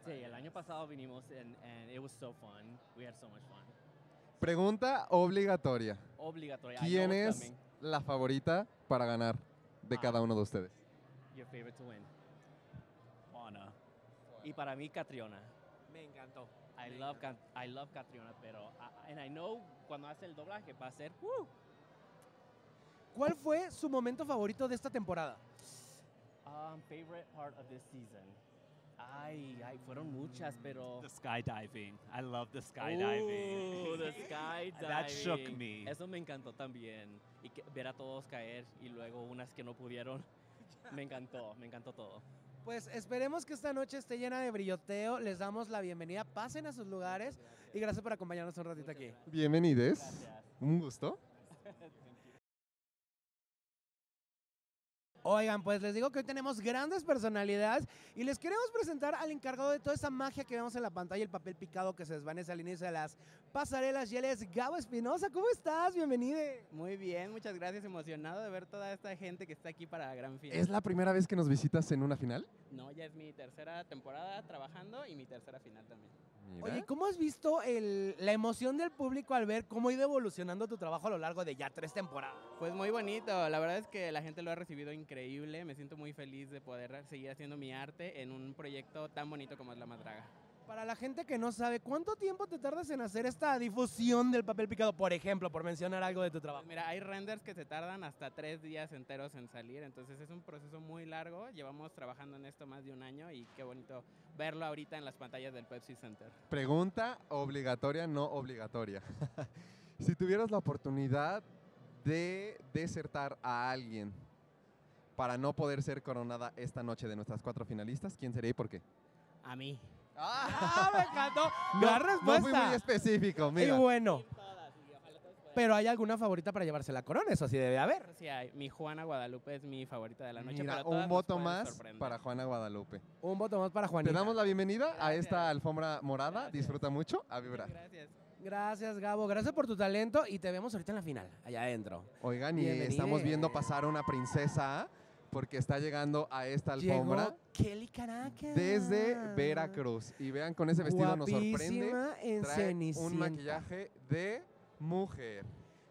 Speaker 17: Sí, el año pasado vinimos and, and it was so fun. We had so much fun.
Speaker 2: Pregunta obligatoria. ¿Quién es
Speaker 17: coming.
Speaker 2: la favorita para ganar de
Speaker 17: Ah.
Speaker 2: cada uno de ustedes?
Speaker 17: Your favorite to win. Juana. Y para mí, Catriona.
Speaker 1: Me encantó.
Speaker 17: I love, Ca- I love Catriona, pero I- and I know cuando hace el doblaje va a ser ¡uh!
Speaker 1: ¿Cuál fue su momento favorito de esta temporada?
Speaker 17: Um, favorite part of this season. Ay, ay, fueron muchas, pero
Speaker 18: The skydiving. I love the skydiving.
Speaker 17: Uh, the skydiving.
Speaker 18: That shook me.
Speaker 17: Eso me encantó también. Y que, ver a todos caer y luego unas que no pudieron. Me encantó, me encantó todo.
Speaker 1: Pues esperemos que esta noche esté llena de brilloteo. Les damos la bienvenida. Pasen a sus lugares. Y gracias por acompañarnos un ratito aquí.
Speaker 2: Bienvenidos. Un gusto.
Speaker 1: Oigan, pues les digo que hoy tenemos grandes personalidades y les queremos presentar al encargado de toda esa magia que vemos en la pantalla, el papel picado que se desvanece al inicio de las pasarelas. Y él es Gabo Espinosa. ¿Cómo estás? Bienvenido.
Speaker 19: Muy bien, muchas gracias. Emocionado de ver toda esta gente que está aquí para la gran final.
Speaker 2: ¿Es la primera vez que nos visitas en una final?
Speaker 19: No, ya es mi tercera temporada trabajando y mi tercera final también.
Speaker 2: Mira.
Speaker 1: Oye, ¿cómo has visto el- la emoción del público al ver cómo ha ido evolucionando tu trabajo a lo largo de ya tres temporadas?
Speaker 19: Pues muy bonito, la verdad es que la gente lo ha recibido increíble. Me siento muy feliz de poder seguir haciendo mi arte en un proyecto tan bonito como es La Madraga.
Speaker 1: Para la gente que no sabe, ¿cuánto tiempo te tardas en hacer esta difusión del papel picado, por ejemplo, por mencionar algo de tu trabajo?
Speaker 19: Mira, hay renders que se tardan hasta tres días enteros en salir, entonces es un proceso muy largo. Llevamos trabajando en esto más de un año y qué bonito verlo ahorita en las pantallas del Pepsi Center.
Speaker 2: Pregunta obligatoria, no obligatoria. si tuvieras la oportunidad de desertar a alguien para no poder ser coronada esta noche de nuestras cuatro finalistas, ¿quién sería y por qué?
Speaker 19: A mí.
Speaker 1: ¡Ah, me encantó!
Speaker 2: No,
Speaker 1: Gran
Speaker 2: no
Speaker 1: respuesta.
Speaker 2: fui muy específico, mira.
Speaker 1: Y bueno. Pero hay alguna favorita para llevarse la corona, eso sí debe haber.
Speaker 19: Sí, hay. mi Juana Guadalupe es mi favorita de la noche.
Speaker 2: Mira,
Speaker 19: pero todas
Speaker 2: un voto más para Juana Guadalupe.
Speaker 1: Un voto más para Juanita.
Speaker 2: Te damos la bienvenida a esta alfombra morada. Disfruta mucho. A vibrar.
Speaker 19: Gracias.
Speaker 1: Gracias, Gabo. Gracias por tu talento y te vemos ahorita en la final, allá adentro.
Speaker 2: Oigan, y
Speaker 1: Bienvenida.
Speaker 2: estamos viendo pasar una princesa porque está llegando a esta alfombra
Speaker 1: Llegó Kelly Caracas.
Speaker 2: desde Veracruz. Y vean, con ese vestido nos sorprende. Trae un maquillaje de mujer.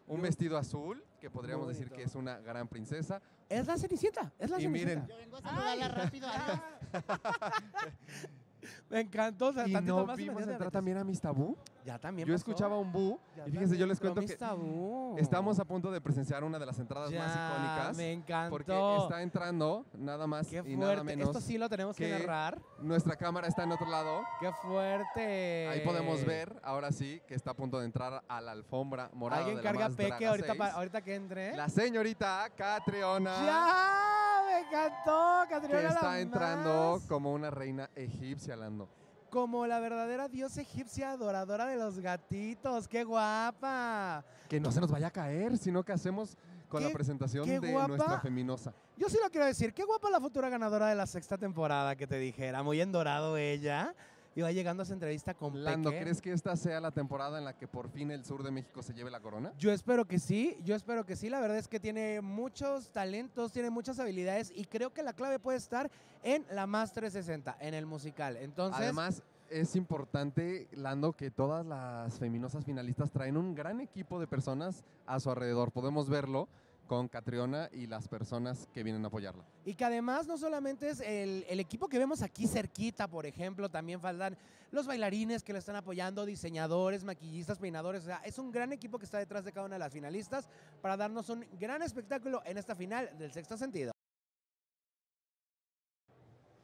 Speaker 2: Un vestido azul, que podríamos decir que es una gran princesa.
Speaker 1: Es la Cenicienta, es la
Speaker 2: Y
Speaker 1: Cenicienta.
Speaker 2: miren.
Speaker 9: Yo vengo a saludarla rápido.
Speaker 1: Me encantó. o sea,
Speaker 2: Y
Speaker 1: tantito
Speaker 2: no
Speaker 1: más
Speaker 2: vimos entrar también a Miss Tabú.
Speaker 1: Ya también
Speaker 2: Yo
Speaker 1: pasó.
Speaker 2: escuchaba un bu.
Speaker 1: Ya
Speaker 2: Y fíjense, yo les cuento que
Speaker 1: Tabú.
Speaker 2: estamos a punto de presenciar una de las entradas más icónicas.
Speaker 1: me encantó.
Speaker 2: Porque está entrando nada más
Speaker 1: Qué
Speaker 2: y nada
Speaker 1: fuerte.
Speaker 2: menos.
Speaker 1: Esto sí lo tenemos que narrar.
Speaker 2: Nuestra cámara está en otro lado.
Speaker 1: ¡Qué fuerte!
Speaker 2: Ahí podemos ver, ahora sí, que está a punto de entrar a la alfombra morada
Speaker 1: Alguien
Speaker 2: de la
Speaker 1: carga
Speaker 2: Más
Speaker 1: peque ahorita,
Speaker 2: 6.
Speaker 1: pa- ahorita que entre.
Speaker 2: La señorita Catriona.
Speaker 1: ¡Ya! ¡Me encantó! Catriona
Speaker 2: que está entrando
Speaker 1: más.
Speaker 2: como una reina egipcia, Lando.
Speaker 1: Como la verdadera diosa egipcia adoradora de los gatitos. ¡Qué guapa!
Speaker 2: Que no se nos vaya a caer, sino que hacemos con la presentación de
Speaker 1: guapa.
Speaker 2: nuestra feminosa.
Speaker 1: Yo sí lo quiero decir, qué guapa la futura ganadora de la sexta temporada que te dijera, muy en dorado ella. Y va llegando a esa entrevista con
Speaker 2: Lando,
Speaker 1: Peque.
Speaker 2: ¿crees que esta sea la temporada en la que por fin el sur de México se lleve la corona?
Speaker 1: Yo espero que sí, yo espero que sí. La verdad es que tiene muchos talentos, tiene muchas habilidades y creo que la clave puede estar en la más 360, en el musical. Entonces,
Speaker 2: Además, es importante, Lando, que todas las feminosas finalistas traen un gran equipo de personas a su alrededor. Podemos verlo con Catriona y las personas que vienen a apoyarla.
Speaker 1: y que además no solamente es el, el equipo que vemos aquí cerquita, por ejemplo, también faltan los bailarines que la están apoyando, diseñadores, maquillistas, peinadores. O sea, es un gran equipo que está detrás de cada una de las finalistas para darnos un gran espectáculo en esta final del sexto sentido.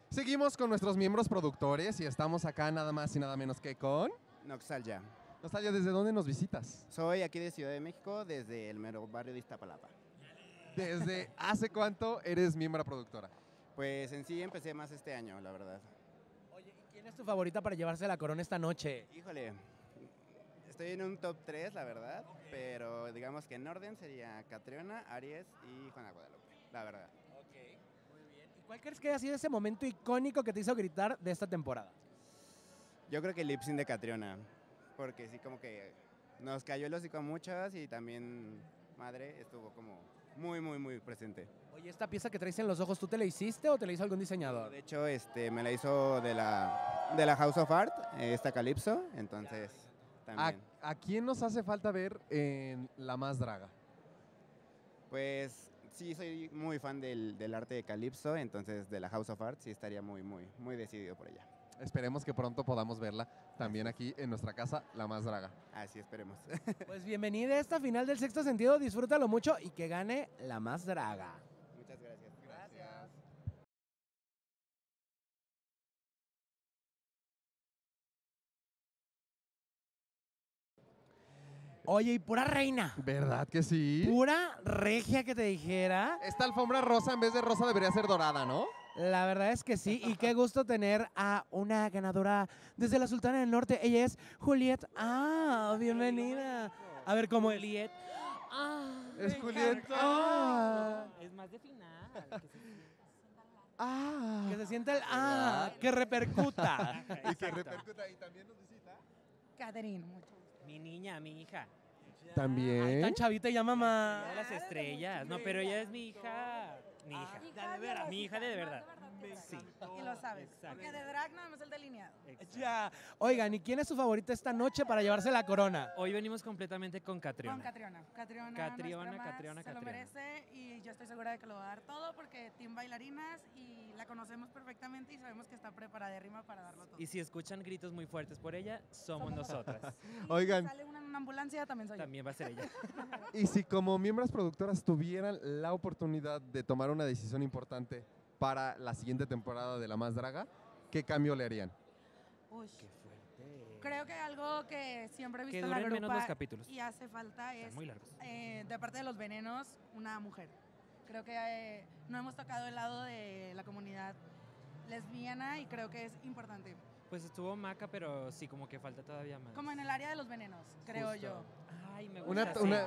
Speaker 2: Seguimos con nuestros miembros productores y estamos acá nada más y nada menos que con...
Speaker 6: Noxalya.
Speaker 2: Noxalya, ¿desde dónde nos visitas?
Speaker 6: Soy aquí de Ciudad de México, desde el mero barrio de Iztapalapa.
Speaker 2: ¿Desde hace cuánto eres miembro productora?
Speaker 6: Pues en sí empecé más este año, la verdad.
Speaker 1: ¿Quién es tu favorita para llevarse la corona esta noche?
Speaker 6: Híjole, estoy en un top 3, la verdad, pero digamos que en orden sería Catriona, Aries y Juana Guadalupe, la verdad.
Speaker 1: ¿Y cuál crees que haya sido ese momento icónico que te hizo gritar de esta temporada?
Speaker 6: Yo creo que el lip sync de Catriona, porque sí como que nos cayó el hocico a muchas y también Madre estuvo como muy, muy, muy presente.
Speaker 1: Oye, esta pieza que traes en los ojos, ¿tú te la hiciste o te la hizo algún diseñador?
Speaker 6: De hecho, este, me la hizo de la, de la House of Art, esta Calypso, entonces
Speaker 2: ¿A,
Speaker 6: también.
Speaker 2: a quién nos hace falta ver en La Más Draga?
Speaker 6: Pues sí, soy muy fan del, del arte de Calypso, entonces de la House of Art sí estaría muy, muy, muy decidido por ella.
Speaker 2: Esperemos que pronto podamos verla también aquí en nuestra casa, La Más Draga.
Speaker 6: Así esperemos.
Speaker 1: Pues bienvenida a esta final del sexto sentido, disfrútalo mucho y que gane la más draga.
Speaker 6: Muchas gracias. Gracias.
Speaker 1: Oye, y pura reina.
Speaker 2: ¿Verdad que sí?
Speaker 1: Pura regia que te dijera.
Speaker 2: Esta alfombra rosa en vez de rosa debería ser dorada, ¿no?
Speaker 1: La verdad es que sí, y qué gusto tener a una ganadora desde la Sultana del Norte. Ella es Juliet. Ah, bienvenida. A ver cómo es.
Speaker 20: Juliet. Ah,
Speaker 2: Es Juliet. Ah.
Speaker 20: Es más de final. que se-
Speaker 1: Ah. Que se sienta el ah, que repercuta.
Speaker 2: y que repercuta. Y también nos visita.
Speaker 3: Catherine, mucho gusto.
Speaker 20: Mi niña, mi hija.
Speaker 2: También.
Speaker 1: Tan chavita y ya mamá.
Speaker 20: De las estrellas. No, pero ella es mi hija. Mi hija.
Speaker 3: de veras.
Speaker 20: Mi hija de verdad. Sí.
Speaker 3: Y lo sabes.
Speaker 20: Exacto.
Speaker 3: Porque de drag nada más el delineado.
Speaker 1: Ya. Oigan, ¿y quién es su favorita esta noche para llevarse la corona?
Speaker 20: Hoy venimos completamente con Catriona.
Speaker 3: Con Catriona. Catriona,
Speaker 20: Catriona, Catriona,
Speaker 3: se lo merece y yo estoy segura de que lo va a dar todo porque team bailarinas y la conocemos perfectamente y sabemos que está preparadérrima para darlo todo.
Speaker 20: Y si escuchan gritos muy fuertes por ella, somos nosotras.
Speaker 3: Y
Speaker 2: Oigan.
Speaker 3: Si sale una en una ambulancia, también soy yo.
Speaker 20: También va a ser ella.
Speaker 2: Y si como miembros productoras tuvieran la oportunidad de tomar una decisión importante para la siguiente temporada de La Más Draga, ¿qué cambio le harían?
Speaker 3: Uy. Creo que algo que siempre he
Speaker 20: Que
Speaker 3: visto en la
Speaker 20: duren menos
Speaker 3: grupa
Speaker 20: los capítulos.
Speaker 3: y hace falta es,
Speaker 20: muy largos.
Speaker 3: eh, de parte de los venenos, una mujer. Creo que eh, no hemos tocado el lado de la comunidad lesbiana y creo que es importante.
Speaker 20: Pues estuvo Maca, pero sí, como que falta todavía más.
Speaker 3: Como en el área de los venenos, creo
Speaker 20: Justo.
Speaker 3: yo.
Speaker 20: Ay, me
Speaker 2: Una-
Speaker 20: gusta.
Speaker 2: una-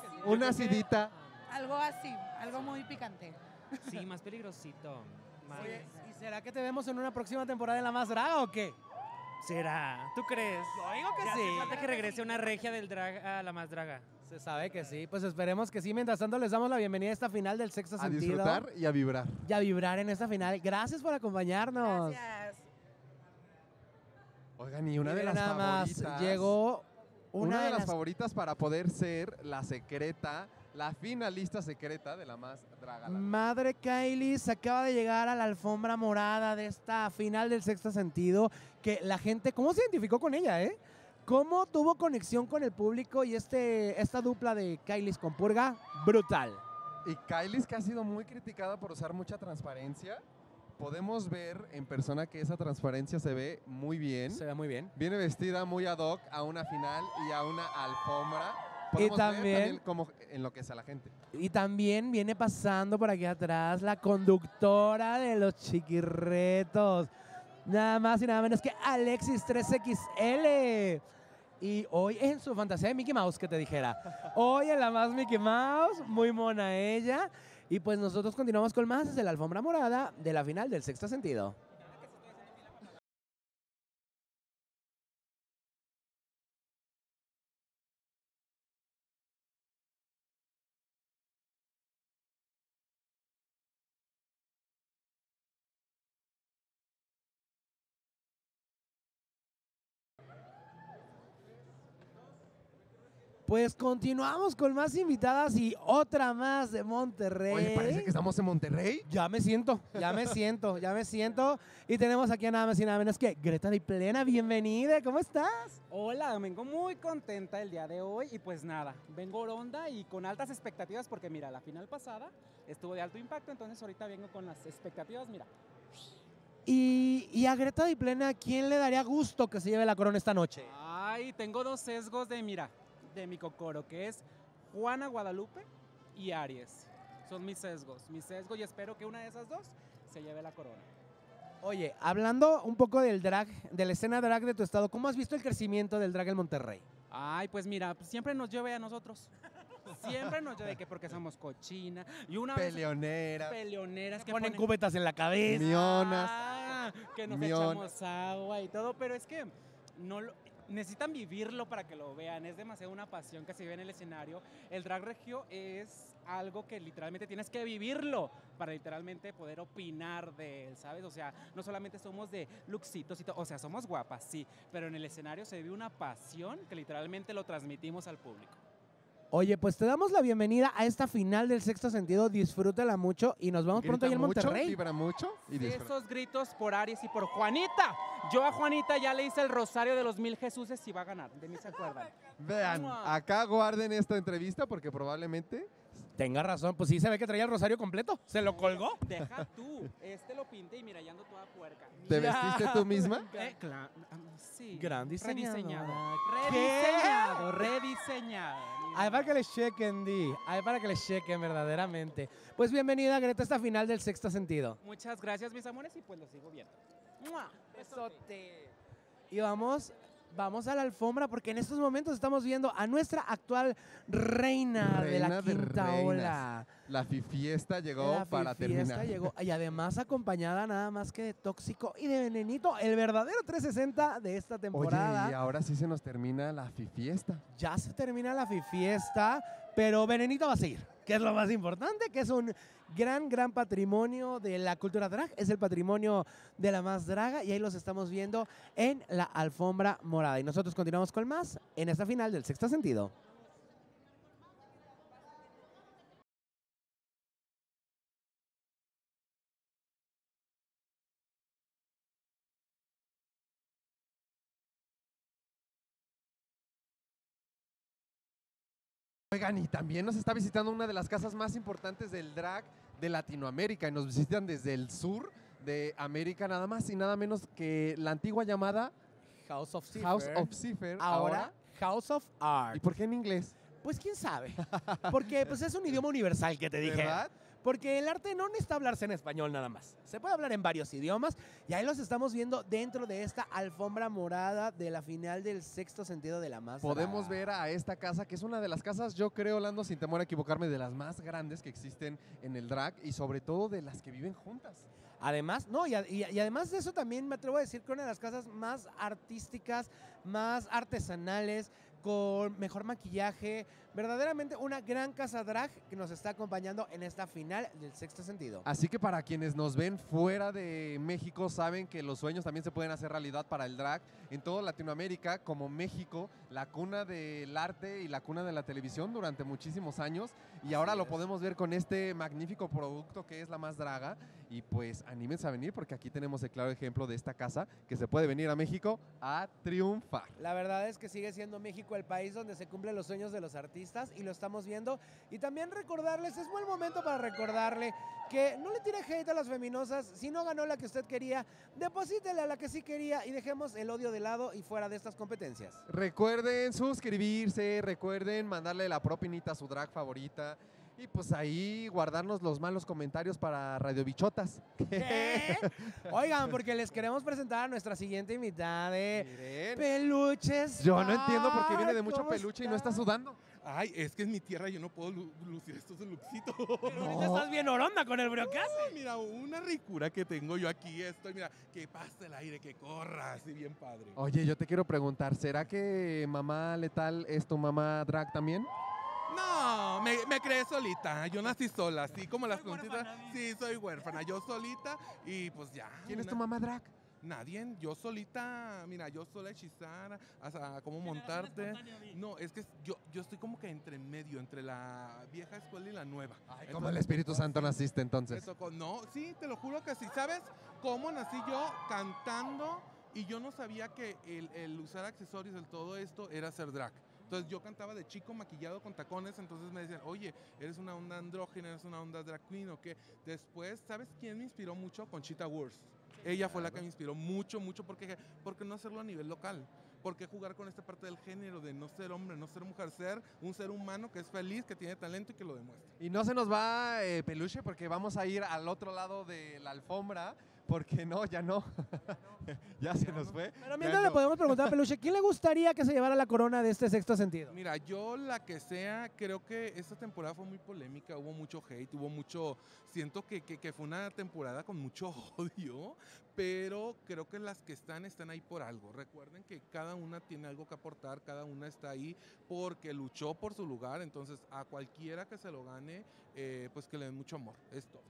Speaker 20: sí.
Speaker 3: Una,
Speaker 2: Una acidita.
Speaker 3: Algo así, algo muy picante.
Speaker 20: Sí, más peligrosito. Más-
Speaker 1: Oye, ¿y será que te vemos en una próxima temporada de La Más Draga o qué?
Speaker 20: ¿Será? ¿Tú crees?
Speaker 1: Yo digo que
Speaker 20: Ya hace
Speaker 1: sí.
Speaker 20: falta que regrese una regia del drag a la más draga.
Speaker 1: Se sabe que sí, pues esperemos que sí. Mientras tanto, les damos la bienvenida a esta final del sexto
Speaker 2: A
Speaker 1: sentido.
Speaker 2: disfrutar y a vibrar.
Speaker 1: Y a vibrar en esta final. Gracias por acompañarnos.
Speaker 3: Gracias.
Speaker 2: Oigan, y una
Speaker 1: Y
Speaker 2: de las
Speaker 1: nada más,
Speaker 2: favoritas.
Speaker 1: llegó
Speaker 2: una,
Speaker 1: una
Speaker 2: de,
Speaker 1: de
Speaker 2: las,
Speaker 1: las-
Speaker 2: favoritas para poder ser la secreta, la finalista secreta de La Más Draga.
Speaker 1: Madre Kylie se acaba de llegar a la alfombra morada de esta final del sexto sentido. Que la gente, ¿cómo se identificó con ella, eh? ¿Cómo tuvo conexión con el público y este, esta dupla de Kylie con Purga? Brutal.
Speaker 2: Y Kylie, que ha sido muy criticada por usar mucha transparencia, podemos ver en persona que esa transparencia se ve muy bien.
Speaker 1: Se ve muy bien.
Speaker 2: Viene vestida muy ad hoc a una final y a una alfombra.
Speaker 1: Y
Speaker 2: ver
Speaker 1: también-
Speaker 2: cómo enloquece a la gente.
Speaker 1: Y también viene pasando por aquí atrás la conductora de los chiquirretos. Nada más y nada menos que Alexis 3XL. Y hoy en su fantasía de Mickey Mouse, que te dijera. Hoy en la más Mickey Mouse, muy mona ella. Y pues nosotros continuamos con más desde la alfombra morada de la final del sexto sentido. Pues continuamos con más invitadas y otra más de Monterrey.
Speaker 2: Oye, parece que estamos en Monterrey.
Speaker 1: Ya me siento, ya me siento, ya me siento. Y tenemos aquí a nada más y nada menos que Greta Di Plena. Bienvenida, ¿cómo estás?
Speaker 21: Hola, vengo muy contenta el día de hoy y pues nada, vengo oronda y con altas expectativas porque mira, la final pasada estuvo de alto impacto, entonces ahorita vengo con las expectativas, mira.
Speaker 1: Y, y a Greta Di Plena, ¿quién le daría gusto que se lleve la corona esta noche?
Speaker 21: Ay, tengo dos sesgos de, mira, de mi cocoro, que es Juana Guadalupe y Aries. Son mis sesgos, mis sesgos y espero que una de esas dos se lleve la corona.
Speaker 1: Oye, hablando un poco del drag, de la escena drag de tu estado, ¿cómo has visto el crecimiento del drag en Monterrey?
Speaker 21: Ay, pues mira, siempre nos llueve a nosotros. Siempre nos llueve que porque somos cochina y una vez-
Speaker 2: Peleoneras.
Speaker 21: peleoneras que
Speaker 1: Ponen cubetas en la cabeza.
Speaker 2: Mionas.
Speaker 21: Ah, que nos echamos agua y todo, pero es que no lo- necesitan vivirlo para que lo vean. Es demasiado una pasión que se vive en el escenario. El drag regio es algo que literalmente tienes que vivirlo para literalmente poder opinar de él, ¿sabes? O sea, no solamente somos de luxitos y todo, o sea, somos guapas, sí, pero en el escenario se vive una pasión que literalmente lo transmitimos al público.
Speaker 1: Oye, pues te damos la bienvenida a esta final del sexto sentido. Disfrútala mucho y nos vemos pronto ahí en
Speaker 2: mucho,
Speaker 1: Monterrey.
Speaker 2: vibra mucho y
Speaker 21: Sí, esos gritos por Aries y por Juanita. Yo a Juanita ya le hice el rosario de los mil Jesuses y va a ganar. De mí se acuerdan.
Speaker 2: Vean, acá guarden esta entrevista porque probablemente
Speaker 1: Tenga razón, pues sí se ve que traía el rosario completo. ¿Se lo colgó?
Speaker 21: Deja tú. Este lo pinté y mira, ya ando toda puerca.
Speaker 2: ¿Te vestiste tú misma?
Speaker 21: Eh, claro. Sí.
Speaker 1: Gran diseñadora.
Speaker 21: Rediseñado.
Speaker 1: ¿Qué?
Speaker 21: Rediseñado. Rediseñado.
Speaker 1: Ahí para que le chequen, Di. Ahí para que le chequen verdaderamente. Pues bienvenida, Greta, a esta final del sexto sentido.
Speaker 21: Muchas gracias, mis amores, y pues lo sigo viendo. ¡Mua! Besote.
Speaker 1: Y vamos, vamos a la alfombra porque en estos momentos estamos viendo a nuestra actual reina, de la
Speaker 2: de
Speaker 1: quinta ola.
Speaker 2: La fiesta llegó
Speaker 1: La
Speaker 2: para terminar.
Speaker 1: llegó y además acompañada nada más que de Tóxico y de Venenito, el verdadero 360 de esta temporada.
Speaker 2: Oye, y ahora sí se nos termina la fiesta.
Speaker 1: ya se termina la fiesta, pero Venenito va a seguir, que es lo más importante, que es un gran, gran patrimonio de la cultura drag, es el patrimonio de la más draga y ahí los estamos viendo en la alfombra morada. Y nosotros continuamos con más en esta final del sexto sentido.
Speaker 2: Oigan, y también nos está visitando una de las casas más importantes del drag de Latinoamérica y nos visitan desde el sur de América nada más y nada menos que la antigua llamada
Speaker 1: House of
Speaker 2: House of Cipher.
Speaker 1: Ahora, House of Art.
Speaker 2: ¿Y por qué en inglés?
Speaker 1: Pues quién sabe. Porque pues es un idioma universal que te dije.
Speaker 2: ¿Verdad?
Speaker 1: Porque el arte no necesita hablarse en español nada más. Se puede hablar en varios idiomas y ahí los estamos viendo dentro de esta alfombra morada de la final del sexto sentido de la más.
Speaker 2: Podemos ver a esta casa, que es una de las casas, yo creo, Lando, sin temor a equivocarme, de las más grandes que existen en el drag y sobre todo de las que viven juntas.
Speaker 1: Además, no, y, a- y- y además de eso también me atrevo a decir que una de las casas más artísticas, más artesanales, con mejor maquillaje, verdaderamente una gran casa drag que nos está acompañando en esta final del sexto sentido.
Speaker 2: Así que para quienes nos ven fuera de México, saben que los sueños también se pueden hacer realidad para el drag en toda Latinoamérica, como México, la cuna del arte y la cuna de la televisión durante muchísimos años. Y ahora lo podemos ver con este magnífico producto que es la más draga. Y pues anímense a venir porque aquí tenemos el claro ejemplo de esta casa que se puede venir a México a triunfar.
Speaker 1: La verdad es que sigue siendo México el país donde se cumplen los sueños de los artistas y lo estamos viendo. Y también recordarles, es buen momento para recordarle que no le tire hate a las feminosas. Si no ganó la que usted quería, deposítele a la que sí quería y dejemos el odio de lado y fuera de estas competencias.
Speaker 2: Recuerden suscribirse, recuerden mandarle la propinita a su drag favorita. Y pues ahí guardarnos los malos comentarios para Radio Bichotas.
Speaker 1: ¿Qué? Oigan, porque les queremos presentar a nuestra siguiente invitada de Peluches.
Speaker 2: Yo no entiendo por qué viene de mucho
Speaker 1: ¿Cómo
Speaker 2: peluche y no está sudando.
Speaker 22: Ay, es que es mi tierra, yo no puedo lu- lucir estos luxitos.
Speaker 1: ahorita estás bien oronda con el brocase.
Speaker 22: Mira, una ricura que tengo yo aquí, estoy, mira, que pase el aire, que corra, así bien padre.
Speaker 2: Oye, yo te quiero preguntar, ¿será que mamá letal es tu mamá drag también?
Speaker 22: No, me, me creé solita, yo nací sola, así como las puntitas. Sí, soy huérfana, yo solita y pues ya.
Speaker 2: ¿Quién es
Speaker 22: una-
Speaker 2: tu mamá drag?
Speaker 22: Nadie, yo solita, mira, yo sola hechizar, hasta cómo montarte. No, es que yo, yo estoy como que entre en medio, entre la vieja escuela y la nueva.
Speaker 2: Como el Espíritu Santo naciste
Speaker 22: Me
Speaker 2: entonces.
Speaker 22: tocó, no, sí, te lo juro que sí. ¿Sabes cómo nací yo cantando? Y yo no sabía que el, el usar accesorios, el todo esto, era ser drag. Entonces yo cantaba de chico maquillado con tacones, entonces me decían, oye, eres una onda andrógena, eres una onda drag queen o qué. Después, ¿sabes quién me inspiró mucho? Conchita Wurst. Ella fue la que me inspiró mucho, mucho, porque ¿por qué no hacerlo a nivel local? ¿Por qué jugar con esta parte del género de no ser hombre, no ser mujer, ser un ser humano que es feliz, que tiene talento y que lo demuestra?
Speaker 2: Y no se nos va eh, peluche porque vamos a ir al otro lado de la alfombra. Porque no, ya no. ya se nos fue.
Speaker 1: Pero mientras le podemos preguntar a Peluche, ¿quién le gustaría que se llevara la corona de este sexto sentido?
Speaker 22: Mira, yo la que sea, creo que esta temporada fue muy polémica, hubo mucho hate, hubo mucho, siento que, que- que fue una temporada con mucho odio, pero creo que las que están están ahí por algo. Recuerden que cada una tiene algo que aportar, cada una está ahí porque luchó por su lugar, entonces a cualquiera que se lo gane, eh, pues que le den mucho amor, es todo.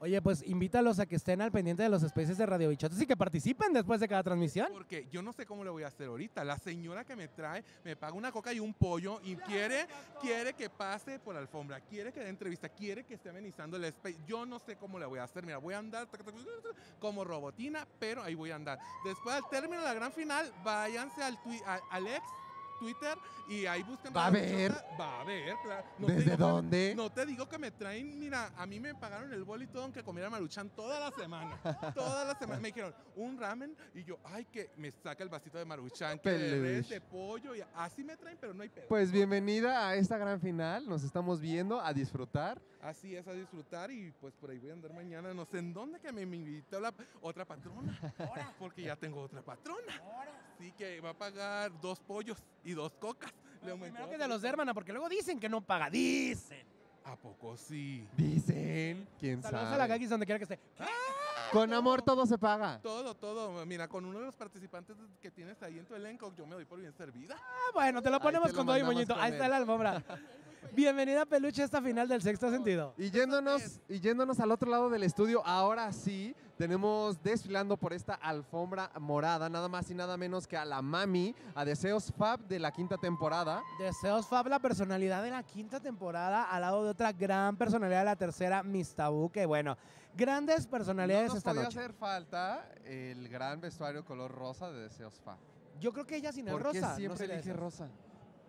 Speaker 1: Oye, pues invítalos a que estén al pendiente de los especies de Radio Bichotes y que participen después de cada transmisión.
Speaker 22: Porque yo no sé cómo le voy a hacer ahorita. La señora que me trae me paga una coca y un pollo y quiere, quiere que pase por la alfombra, quiere que dé entrevista, quiere que esté amenizando el space. Yo no sé cómo le voy a hacer. Mira, voy a andar como robotina, pero ahí voy a andar. Después, al término de la gran final, váyanse al, al ex Twitter y ahí busquen.
Speaker 2: ¿Va a haber?
Speaker 22: Va a haber, claro. No
Speaker 2: ¿Desde
Speaker 22: que-
Speaker 2: dónde?
Speaker 22: no te digo que me traen, mira, a mí me pagaron el bol y todo aunque comiera maruchan toda la semana. toda la semana. Me dijeron, un ramen y yo, ay, que me saca el vasito de maruchan, que de res, de pollo y así me traen, pero no hay pedo.
Speaker 2: Pues bienvenida a esta gran final. Nos estamos viendo a disfrutar.
Speaker 22: Así es, a disfrutar y pues por ahí voy a andar mañana, no sé en dónde, que me, me invitó la otra patrona. Porque ya tengo otra patrona. Sí, que va a pagar dos pollos y dos cocas. Le aumentó
Speaker 1: Primero
Speaker 22: la
Speaker 1: que de los de hermana, porque luego dicen que no paga. Dicen.
Speaker 22: ¿A poco sí?
Speaker 2: Dicen. ¿Quién
Speaker 1: Saludos a
Speaker 2: sabe?
Speaker 1: la Gagis donde quiera que esté.
Speaker 2: Con amor todo se paga.
Speaker 22: Todo, todo. Mira, con uno de los participantes que tienes ahí en tu elenco, yo me doy por bien servida.
Speaker 1: Ah, bueno, te lo ponemos
Speaker 22: te
Speaker 1: con todo y moñito. Ahí está la alfombra. Bienvenida, Peluche, a esta final del sexto sentido.
Speaker 2: Y yéndonos, y yéndonos al otro lado del estudio, ahora sí, tenemos desfilando por esta alfombra morada, nada más y nada menos que a la mami, a Deseos Fab de la quinta temporada.
Speaker 1: Deseos Fab, la personalidad de la quinta temporada, al lado de otra gran personalidad de la tercera, Miss Tabú, que bueno, grandes personalidades
Speaker 2: no nos
Speaker 1: esta
Speaker 2: podía
Speaker 1: noche.
Speaker 2: hacer falta el gran vestuario color rosa de Deseos Fab.
Speaker 1: Yo creo que ella sin el
Speaker 2: ¿Por qué
Speaker 1: rosa. no
Speaker 2: siempre
Speaker 1: sería
Speaker 2: elige
Speaker 1: eso.
Speaker 2: rosa?